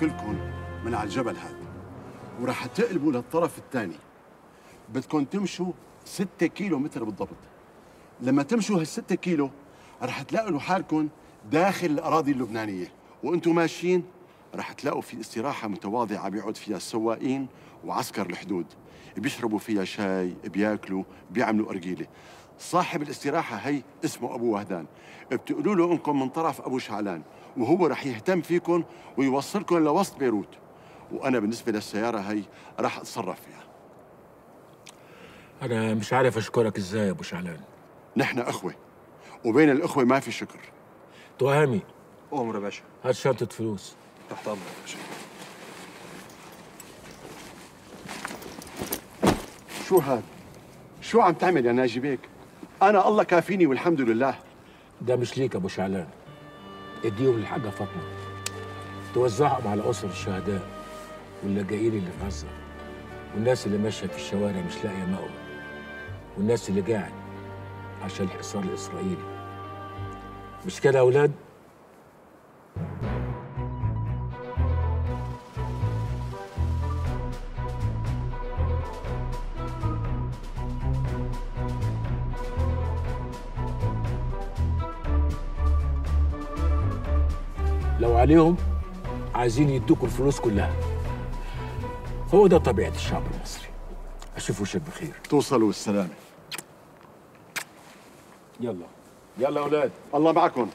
كلكم من على الجبل هذا. ورح تقلبوا للطرف الثاني. بدكم تمشوا ستة كيلو متر بالضبط. لما تمشوا هالستة كيلو رح تلاقوا حالكم داخل الأراضي اللبنانية. وأنتم ماشيين رح تلاقوا في استراحة متواضعة بيقعد فيها السواقين وعسكر الحدود. بيشربوا فيها شاي بياكلوا بيعملوا أرجيلة. صاحب الاستراحة هي اسمه أبو وهدان. بتقولوا له إنكم من طرف أبو شعلان. وهو رح يهتم فيكم ويوصلكم لوسط بيروت. وأنا بالنسبة للسيارة هي رح أتصرف فيها. أنا مش عارف أشكرك إزاي يا أبو شعلان. نحن أخوة وبين الأخوة ما في شكر. تهامي أمر يا باشا. هات شنطة فلوس. تحت أمرك يا باشا. شو هاد؟ شو عم تعمل يا ناجي بيك؟ أنا الله كافيني والحمد لله. ده مش ليك يا أبو شعلان. اديهم للحاجه فاطمة. توزعهم على أسر الشهداء واللاجئين اللي في غزة. والناس اللي ماشية في الشوارع مش لاقية مأوى. والناس اللي قاعد عشان الحصار الإسرائيلي. مش كده يا أولاد؟ عليهم عايزين يدوكوا الفلوس كلها. هو ده طبيعة الشعب المصري. أشوف وشك بخير. توصلوا بالسلامة. يلا. يلا يا أولاد. الله معكم.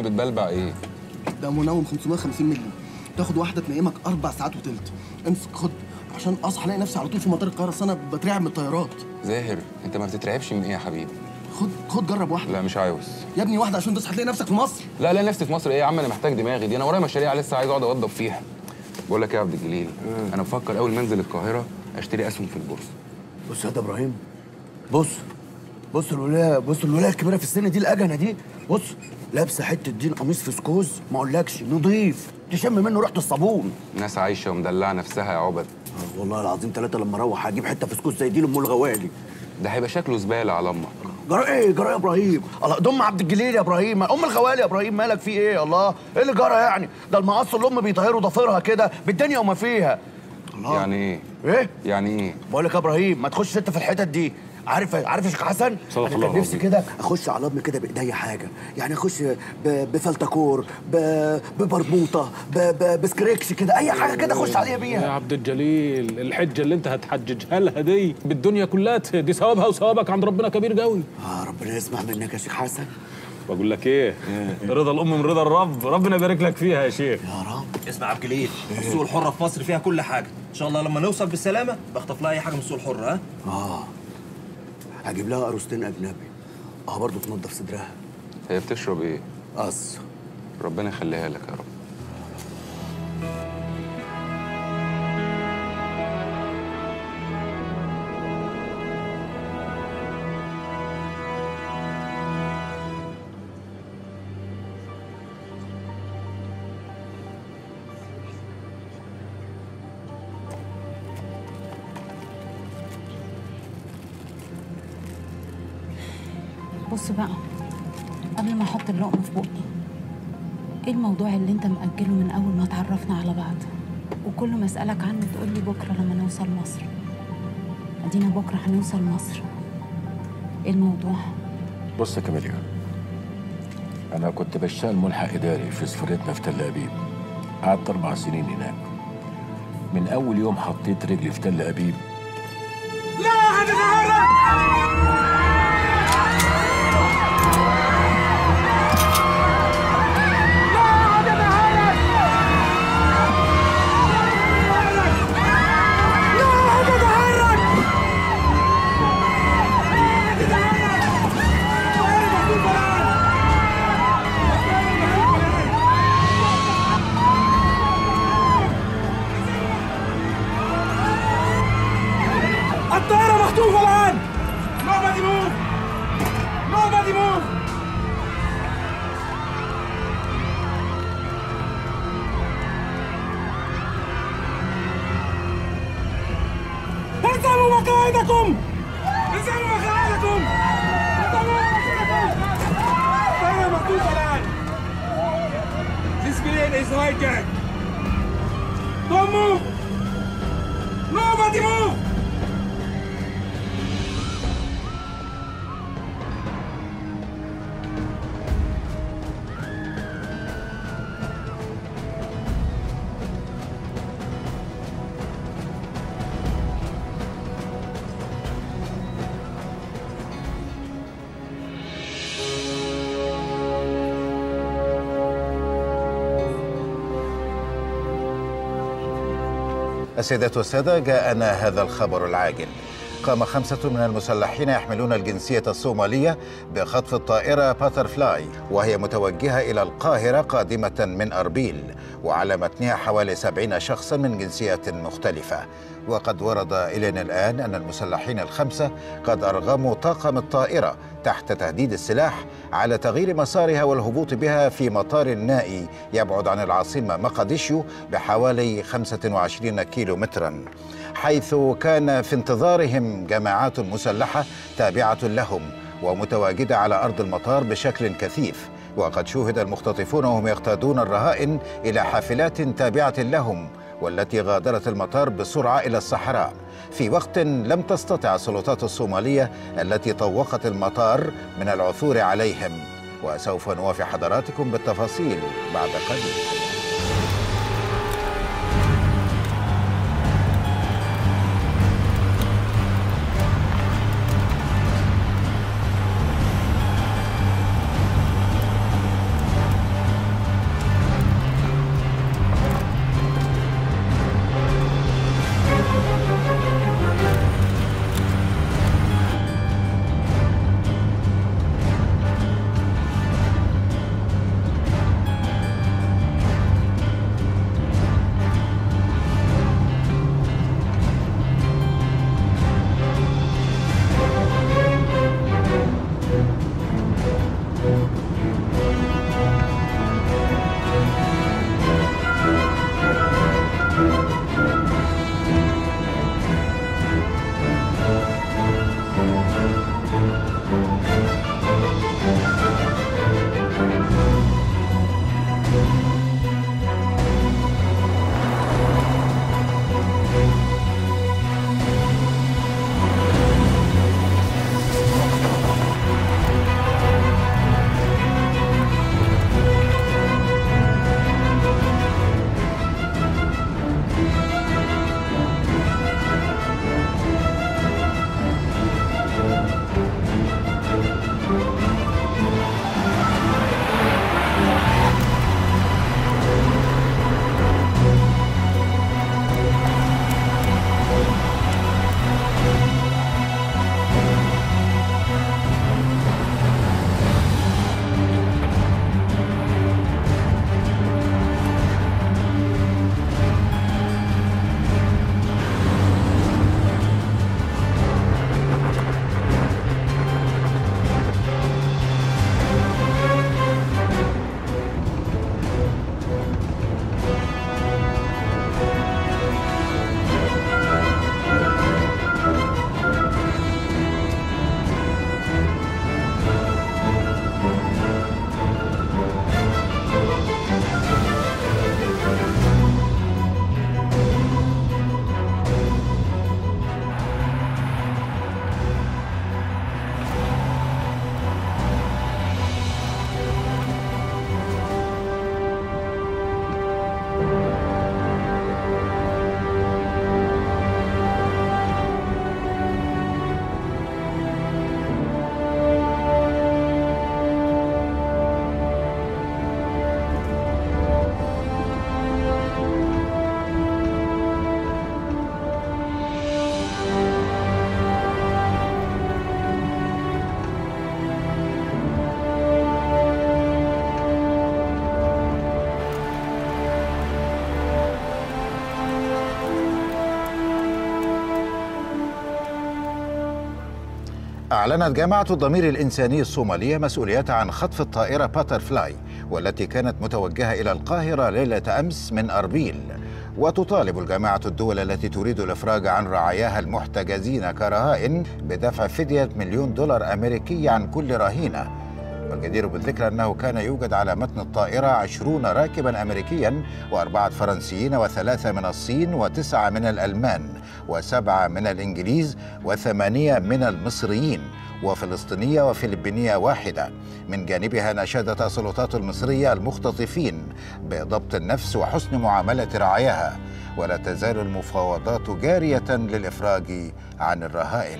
ابني بتبلبع إيه؟ ده منوم 550 مللي. تاخد واحدة تنيمك أربع ساعات وتلت. امسك خد. عشان أصحى ألاقي نفسي على طول في مطار القاهرة أنا بترعب من الطيارات. زاهر أنت ما بتترعبش من إيه يا حبيبي؟ خد خد جرب واحدة. لا مش عاوز. يا ابني واحدة عشان تصحى تلاقي نفسك في مصر. لا لا نفسي في مصر. إيه يا عم أنا محتاج دماغي دي. أنا ورايا مشاريع لسه عايز أقعد أوضب فيها. بقول لك إيه يا عبد الجليل؟ أنا بفكر أول ما أنزل القاهرة أشتري أسهم في البورصة. بص يا ده إبراهيم بص. بص الولاية بص الولاية الكبيرة في السن دي الأجنة دي بص لابسة حتة دين قميص فسكوز ما أقولكش نضيف تشم منه ريحة الصابون. ناس عايشة ومدلعة نفسها يا عبد. والله العظيم ثلاثة لما أروح هجيب حتة فسكوز زي دي لأم الغوالي. ده هيبقى شكله زبالة على أمك. جرى إيه جرى يا إبراهيم؟ الله ده أم عبد الجليل يا إبراهيم. أم الغوالي يا إبراهيم مالك في إيه؟ الله إيه اللي جرى يعني؟ ده المقص الام بيطهروا ضفيرها كده بالدنيا وما فيها. الله. يعني إيه؟ إيه؟ يعني إيه؟ بقول لك يا إبراهيم ما تخشش انت في الحتت دي. عارف عارف يا شيخ حسن؟ صدق أنا الله كان نفسي. كده أخش على امي كده بإيديا حاجة. يعني أخش ب- بفلتكور ب- ببربوطة ب- ب- بسكريكش كده أي حاجة كده أخش عليها يا بيها عبد الجليل الحجة اللي أنت هتحججها لها دي بالدنيا كلها دي ثوابها وثوابك عند ربنا كبير قوي. آه ربنا يسمع منك يا شيخ حسن. بقول لك إيه؟ رضا الأم من رضا الرب. ربنا يبارك لك فيها يا شيخ. يا رب. اسمع يا عبد الجليل السوق الحرة في مصر فيها كل حاجة. إن شاء الله لما نوصل بالسلامة بخطف لها أي حاجة من السوق الحرة ها؟ آه. هجيب لها قروستين أجنبي. أه برضه تنضف صدرها. هي بتشرب إيه؟ قص. ربنا يخليها لك يا رب. إيه الموضوع اللي أنت مأجله من أول ما اتعرفنا على بعض؟ وكل ما أسألك عنه تقول لي بكرة لما نوصل مصر. أدينا بكرة هنوصل مصر. إيه الموضوع؟ بص يا كاميليا أنا كنت بشتغل ملحق إداري في سفرتنا في تل ابيب قعدت أربع سنين هناك. من أول يوم حطيت رجلي في تل ابيب لا هتتحرك السيدات والسادة جاءنا هذا الخبر العاجل. قام خمسة من المسلحين يحملون الجنسية الصومالية بخطف الطائرة باترفلاي وهي متوجهة إلى القاهرة قادمة من أربيل. وعلى متنها حوالي سبعين شخصا من جنسيات مختلفة. وقد ورد إلينا الآن أن المسلحين الخمسة قد أرغموا طاقم الطائرة تحت تهديد السلاح على تغيير مسارها والهبوط بها في مطار نائي يبعد عن العاصمة مقديشيو بحوالي 25 كيلو مترا حيث كان في انتظارهم جماعات مسلحة تابعة لهم ومتواجدة على أرض المطار بشكل كثيف. وقد شوهد المختطفون وهم يقتادون الرهائن إلى حافلات تابعة لهم والتي غادرت المطار بسرعة إلى الصحراء. في وقت لم تستطع السلطات الصومالية التي طوقت المطار من العثور عليهم. وسوف نوافي حضراتكم بالتفاصيل بعد قليل. أعلنت جامعة الضمير الإنساني الصومالية مسؤوليتها عن خطف الطائرة باتر فلاي والتي كانت متوجهة إلى القاهرة ليلة أمس من أربيل. وتطالب الجامعة الدول التي تريد الإفراج عن رعاياها المحتجزين كرهائن بدفع فدية مليون دولار أمريكي عن كل رهينة. والجدير بالذكر أنه كان يوجد على متن الطائرة عشرون راكبا أمريكيا وأربعة فرنسيين وثلاثة من الصين وتسعة من الألمان وسبعة من الإنجليز وثمانية من المصريين وفلسطينية وفلبينية واحدة. من جانبها ناشدت السلطات المصرية المختطفين بضبط النفس وحسن معاملة رعاياها ولا تزال المفاوضات جارية للإفراج عن الرهائن.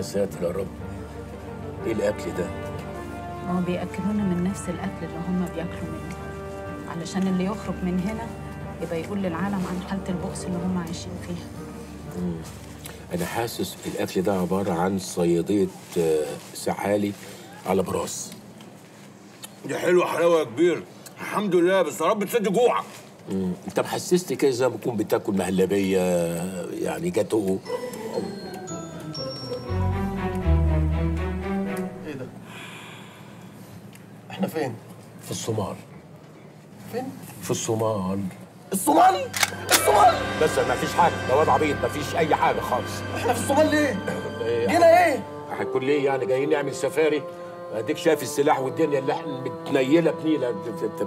يا ساتر يا رب إيه الأكل ده؟ ما هو بيأكلونا من نفس الأكل اللي هم بياكلوا منه. علشان اللي يخرج من هنا يبقى يقول للعالم عن حالة البؤس اللي هم عايشين فيها. أنا حاسس الأكل ده عبارة عن صيادية آه، سحالي على براس. دي حلوة حلاوة يا كبير. الحمد لله بس يا رب تسد جوعك. مم. انت محسسني كده زي ما تكون بتاكل مهلبية يعني جاتو فين؟ في الصومال فين؟ في الصومال الصومال؟ الصومال؟ بس ما فيش حاجة ده واد عبيط ما فيش أي حاجة خالص إحنا في الصومال ليه؟ إيه، جينا إيه؟ هيكون ليه يعني جايين نعمل سفاري أديك شايف السلاح والدنيا اللي إحنا متنيلة بنيلة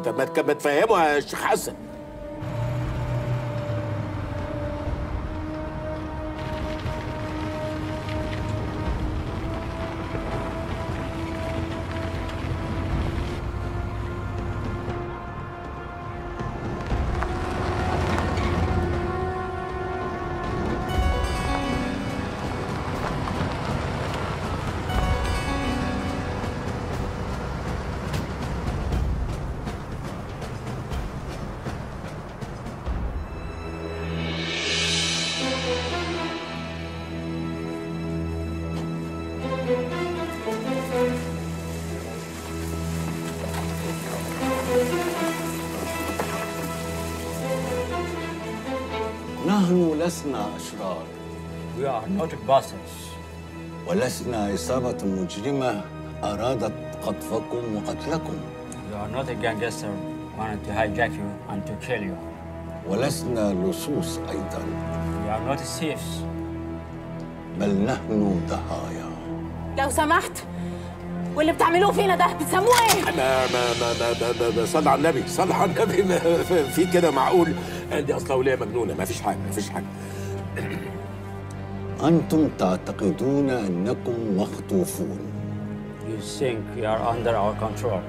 ما ت- ما تفهمه يا شيخ حسن عصابة مجرمة أرادت قطفكم وقتلكم We are not a gangster wanted to hijack you and to kill you. ولسنا لصوص أيضا We are not thieves. بل نحن ضحايا لو سمحت واللي بتعملوه فينا ده بتسموه إيه؟ ما ما ما ما ما- ما ما صلى على النبي صلى على النبي في كده معقول عندي أصلا وليه مجنونة ما فيش حاجة ما فيش حاجة أنتم تعتقدون أنكم مخطوفون You think you are under our control.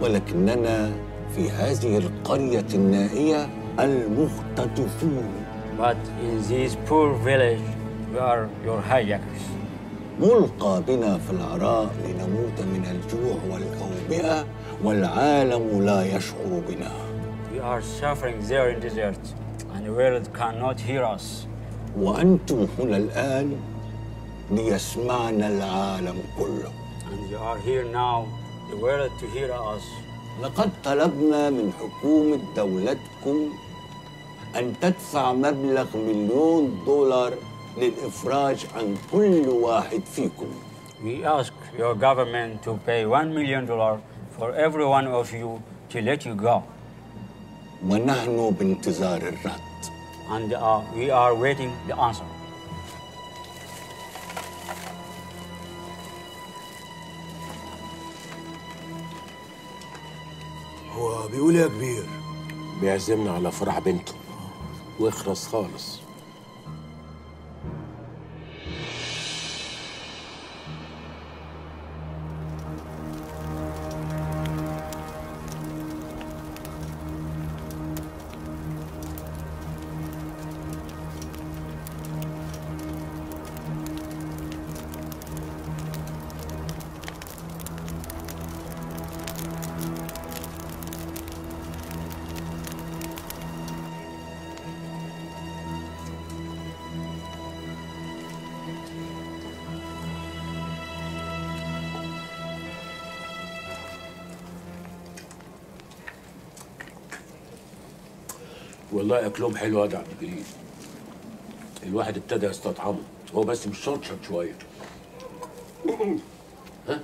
ولكننا في هذه القرية النائية المختطفون But in this poor village, we are your hijackers. ملقى بنا في العراء لنموت من الجوع والأوبئة والعالم لا يشعر بنا We are suffering there in desert, and the world cannot hear us. وأنتم هنا الآن ليسمعنا العالم كله And you are here now, the world to hear us. لقد طلبنا من حكومة دولتكم أن تدفع مبلغ مليون دولار للإفراج عن كل واحد فيكم We ask your government to pay one million dollars for every one of you to let you go. ونحن بانتظار الرد And uh, we are waiting the answer. هو بيقول يا كبير. بيعزمنا على فرح بنته. واخرس خالص. والله أكلهم حلو يا عبد الجليل. الواحد ابتدى يستطعمه. هو بس مش شطشط شوية. ها؟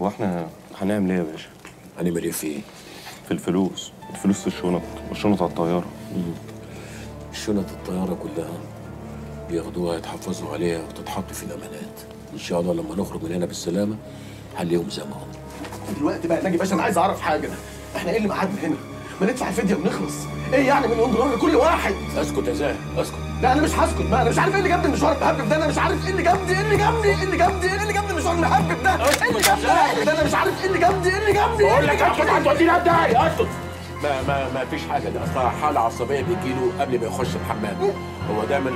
هو إحنا هنعمل إيه يا باشا؟ هنعمل إيه في إيه؟ في الفلوس. الفلوس في الشنط. والشنط على الطيارة. شنط الطيارة كلها بياخدوها يتحفظوا عليها وتتحط في الأمانات. إن شاء الله لما نخرج من هنا بالسلامة هنلاقيهم زي ما هم. دلوقتي بقى ناجي باشا أنا عايز أعرف حاجة. إحنا إيه اللي مقعدنا هنا؟ ما ندفع الفدية ونخلص. إيه يعني مليون دولار لكل واحد؟ اسكت يا زاهد اسكت. لا أنا مش هسكت بقى أنا مش عارف إيه اللي جابني المشوار المهبب ده أنا مش عارف إيه اللي جابني إيه اللي جابني إيه اللي جابني إيه اللي جابني المشوار المهبب ده إيه اللي جابني ده أنا مش عارف إيه اللي جابني إيه اللي جابني بقول لك اسكت هتودينا إزاي اسكت. ما ما ما فيش حاجة ده أصلا حالة عصبية بتجي له قبل ما يخش الحمام. هو دايما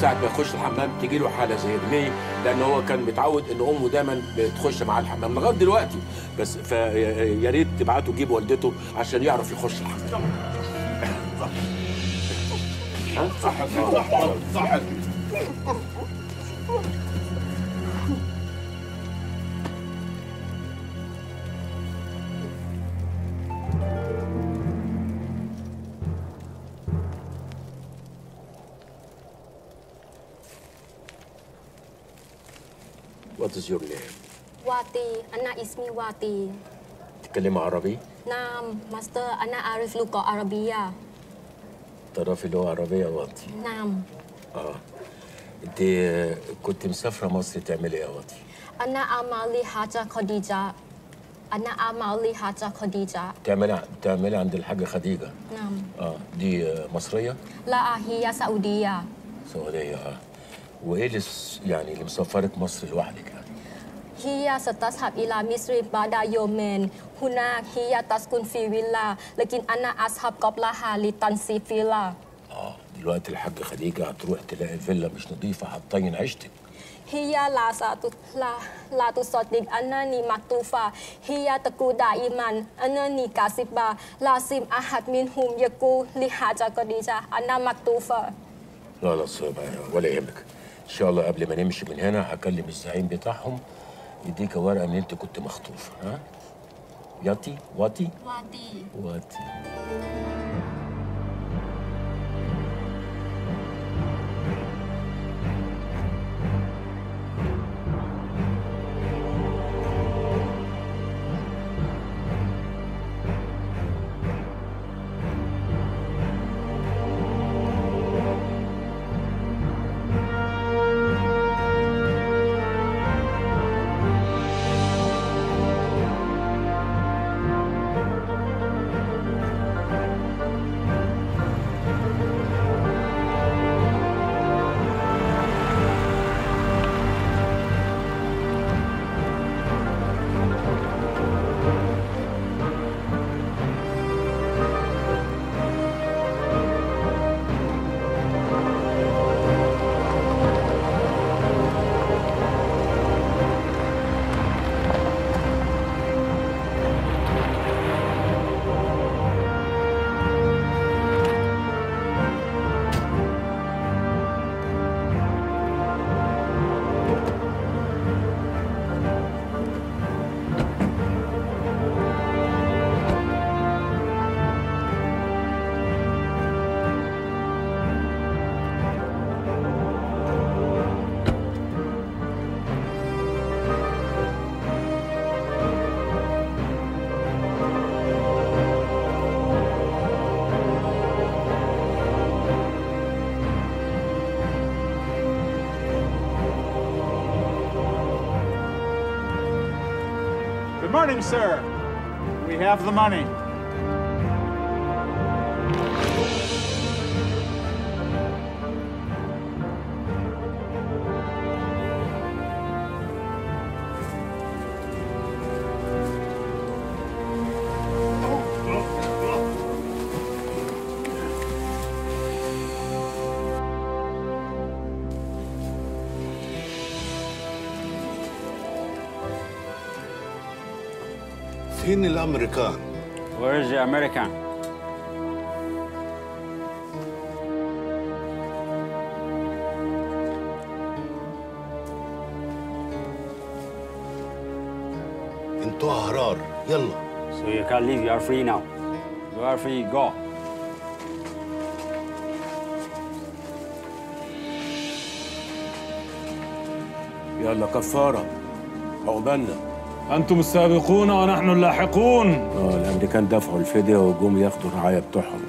ساعة ما يخش الحمام تجي له حالة زي دي. ليه؟ لأن هو كان متعود إن أمه دايما بتخش معاه الحمام لغاية دلوقتي. بس فيا ريت تبعتوا تجيب والدته عشان يعرف يخش الحمام ها؟ صح صح صح What is your name? Wati, anak ismi Wati. تتكلم عربي؟ Nam, Master, anak Arif Luka Arabia. تعرفي لغة عربية واطي Nam, آه انت كنت مسافرة مصر تعملي يا واطي؟ anak Amali Haja Khadija. Anak Amali Haja Khadija. بتعملي بتعملي عند الحاجة خديجة Nam, آه دي آه، مصرية La Ahia Saudia. سعودية آه وايه اللي يعني اللي مسافرك مصر لوحدك هي ستسحب إلى مسري بدا يومين هناك هي تسكن في villa لكن أنا اسحب قبلها لتنسي فيلا. آه دلوقتي الحاجة خديجة هتروح تلاقي فيلا مش نظيفة هتطين عشتك هي لا لا لا تصدق أنني مكتوفة. هي تقول دائما أنني كاسبة. لا سيم أحد منهم يقول لي حاجة قديشة أنا مكتوفة. لا لا صعبة ولا يهمك. إن شاء الله قبل ما نمشي من هنا هكلم الزعيم بتاعهم يديك ورقة ان انت كنت مخطوف ها؟ ياتي واتي؟ وادي واتي. Morning, sir. We have the money. الامريكان؟ Where is the American? أنتوا احرار يلا So you can leave. You are free now. You are free. Go. يلا كفاره عقبالنا أنتم السابقون ونحن اللاحقون. آه الأمريكان دفعوا الفدية وجم ياخدوا الرعاية بتوعهم.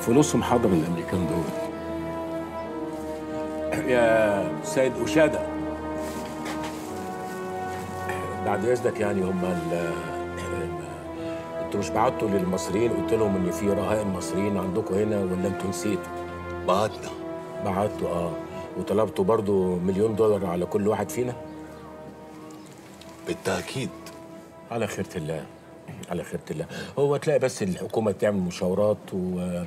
فلوسهم حضر الأمريكان دول. يا سيد أشادة بعد إذنك يعني هم ال أنتوا مش بعتوا للمصريين؟ قلت لهم إن في رهائن مصريين عندكم هنا ولا أنتوا نسيتوا؟ بعتنا. بعتوا آه. وطلبتوا برضو مليون دولار على كل واحد فينا؟ بالتأكيد. على خيرة الله على خيرة الله. هو تلاقي بس الحكومة بتعمل مشاورات و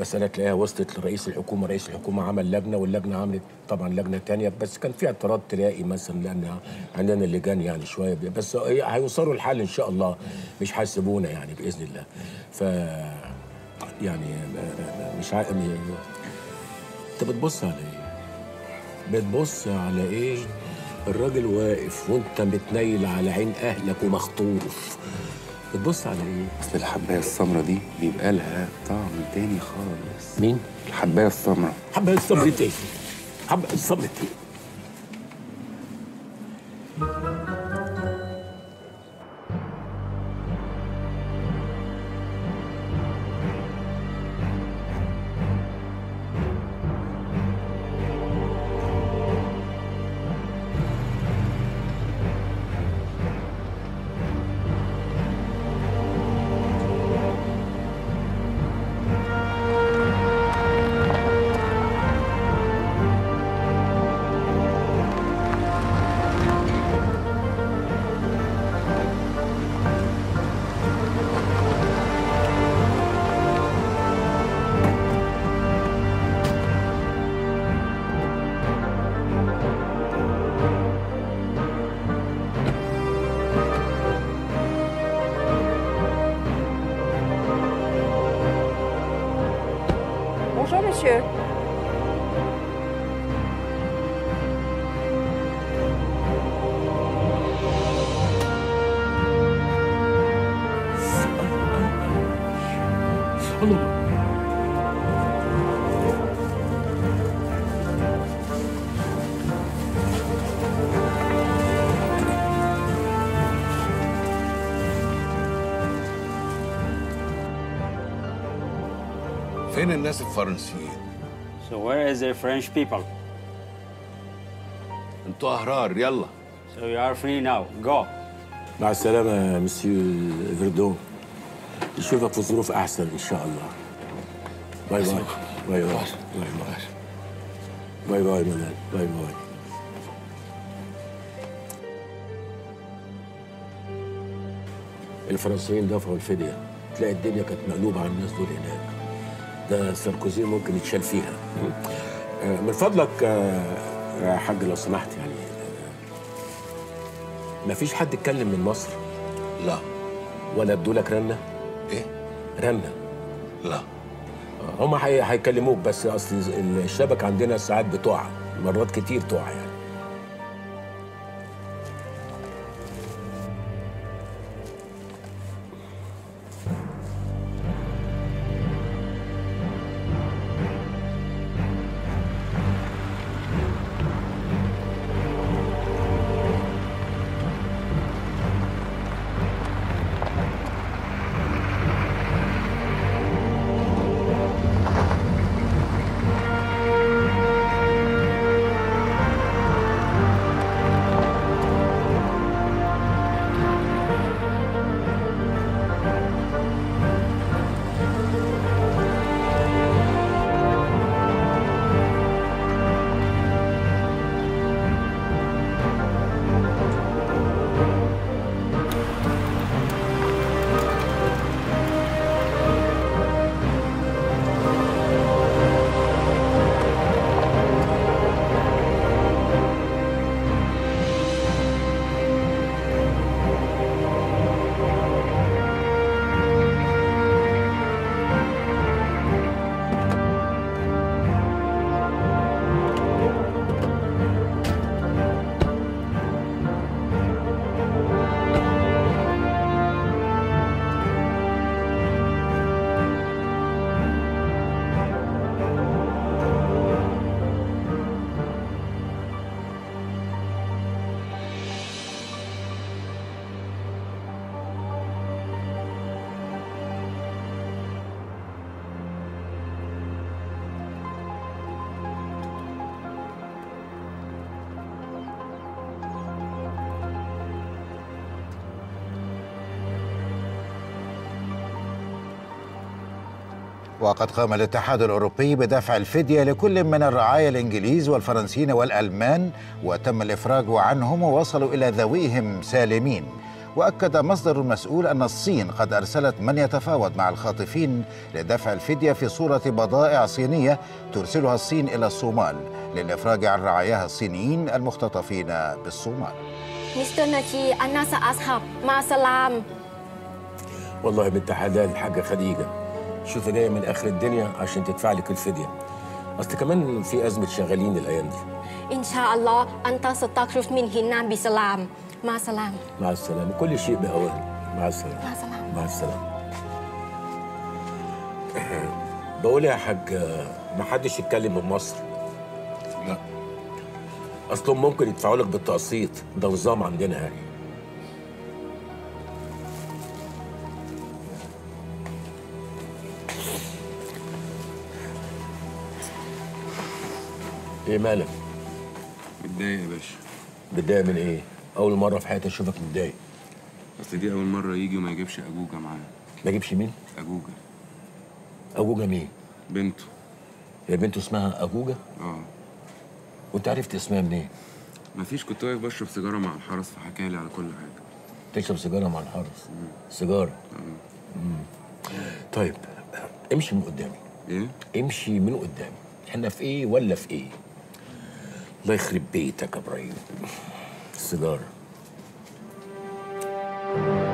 بس أنا تلاقيها وصلت لرئيس الحكومة رئيس الحكومة عمل لجنة واللجنة عملت طبعا لجنة تانية. بس كان في اعتراض تلاقي مثلا لأن عندنا اللجان يعني شوية. بي- بس هي- هيوصلوا الحل إن شاء الله مش هيسيبونا يعني بإذن الله. ف يعني مش عارف أنت بتبص على إيه؟ بتبص على إيه؟ الراجل واقف وانت متنيل على عين أهلك ومخطوف بتبص على إيه؟ أصل الحباية السمراء دي بيبقى لها طعم تاني خالص مين؟ الحباية السمراء حبايه الصبر إيه؟ حبايه الصبر إيه؟ الناس الفرنسيين. So where is the French people? أنتوا أحرار يلا. So you are free now. Go. مع السلامة مسيو فيردون. نشوفك في ظروف أحسن إن شاء الله. bye bye. bye bye. bye bye. bye bye منال. bye bye. الفرنسيين دفعوا الفدية. تلاقي الدنيا كانت مقلوبة على الناس دول هناك. ده ساركوزي ممكن يتشال فيها. آه، من فضلك آه، يا حاج لو سمحت يعني. ما فيش حد اتكلم من مصر؟ لا. ولا ادولك رنة؟ إيه؟ رنة. لا. هم هي- هيكلموك بس أصل الشبكة عندنا ساعات بتقع مرات كتير تقع يعني. وقد قام الاتحاد الأوروبي بدفع الفدية لكل من الرعايا الإنجليز والفرنسيين والألمان وتم الإفراج عنهم ووصلوا إلى ذويهم سالمين وأكد مصدر مسؤول أن الصين قد أرسلت من يتفاوض مع الخاطفين لدفع الفدية في صورة بضائع صينية ترسلها الصين إلى الصومال للإفراج عن رعاياها الصينيين المختطفين بالصومال Mr. Naji, Anna Ashab, Ma Salam. والله بنت حلال الحاجة خديجة شوفي جاية من آخر الدنيا عشان تدفع لك الفدية. أصل كمان في أزمة شغالين الأيام دي. Inshallah, anta setakruf min hinam bisalam. Ma salam. مع السلامة. كل شيء باوان مع السلامة. مع السلامة. مع السلامة. بقول يا حاج ما حدش يتكلم من مصر لا. أصلهم ممكن يدفعوا لك بالتقسيط. ده نظام عندنا يعني. إيه مالك؟ متضايق يا باشا متضايق من إيه؟ أول مرة في حياتي أشوفك متضايق أصل دي أول مرة يجي وما يجيبش أجوجة معاه ما يجيبش مين؟ أجوجة أجوجة مين؟ بنته هي بنته اسمها أجوجة؟ آه وأنت عرفت اسمها منين؟ مفيش كنت واقف بشرب سيجارة مع الحرس فحكى لي على كل حاجة تشرب سيجارة مع الحرس سيجارة مم. طيب امشي من قدامي إيه؟ امشي من قدامي إحنا في إيه ولا في إيه؟ לא החריב ביתה, כבראים. סדר. Thank you.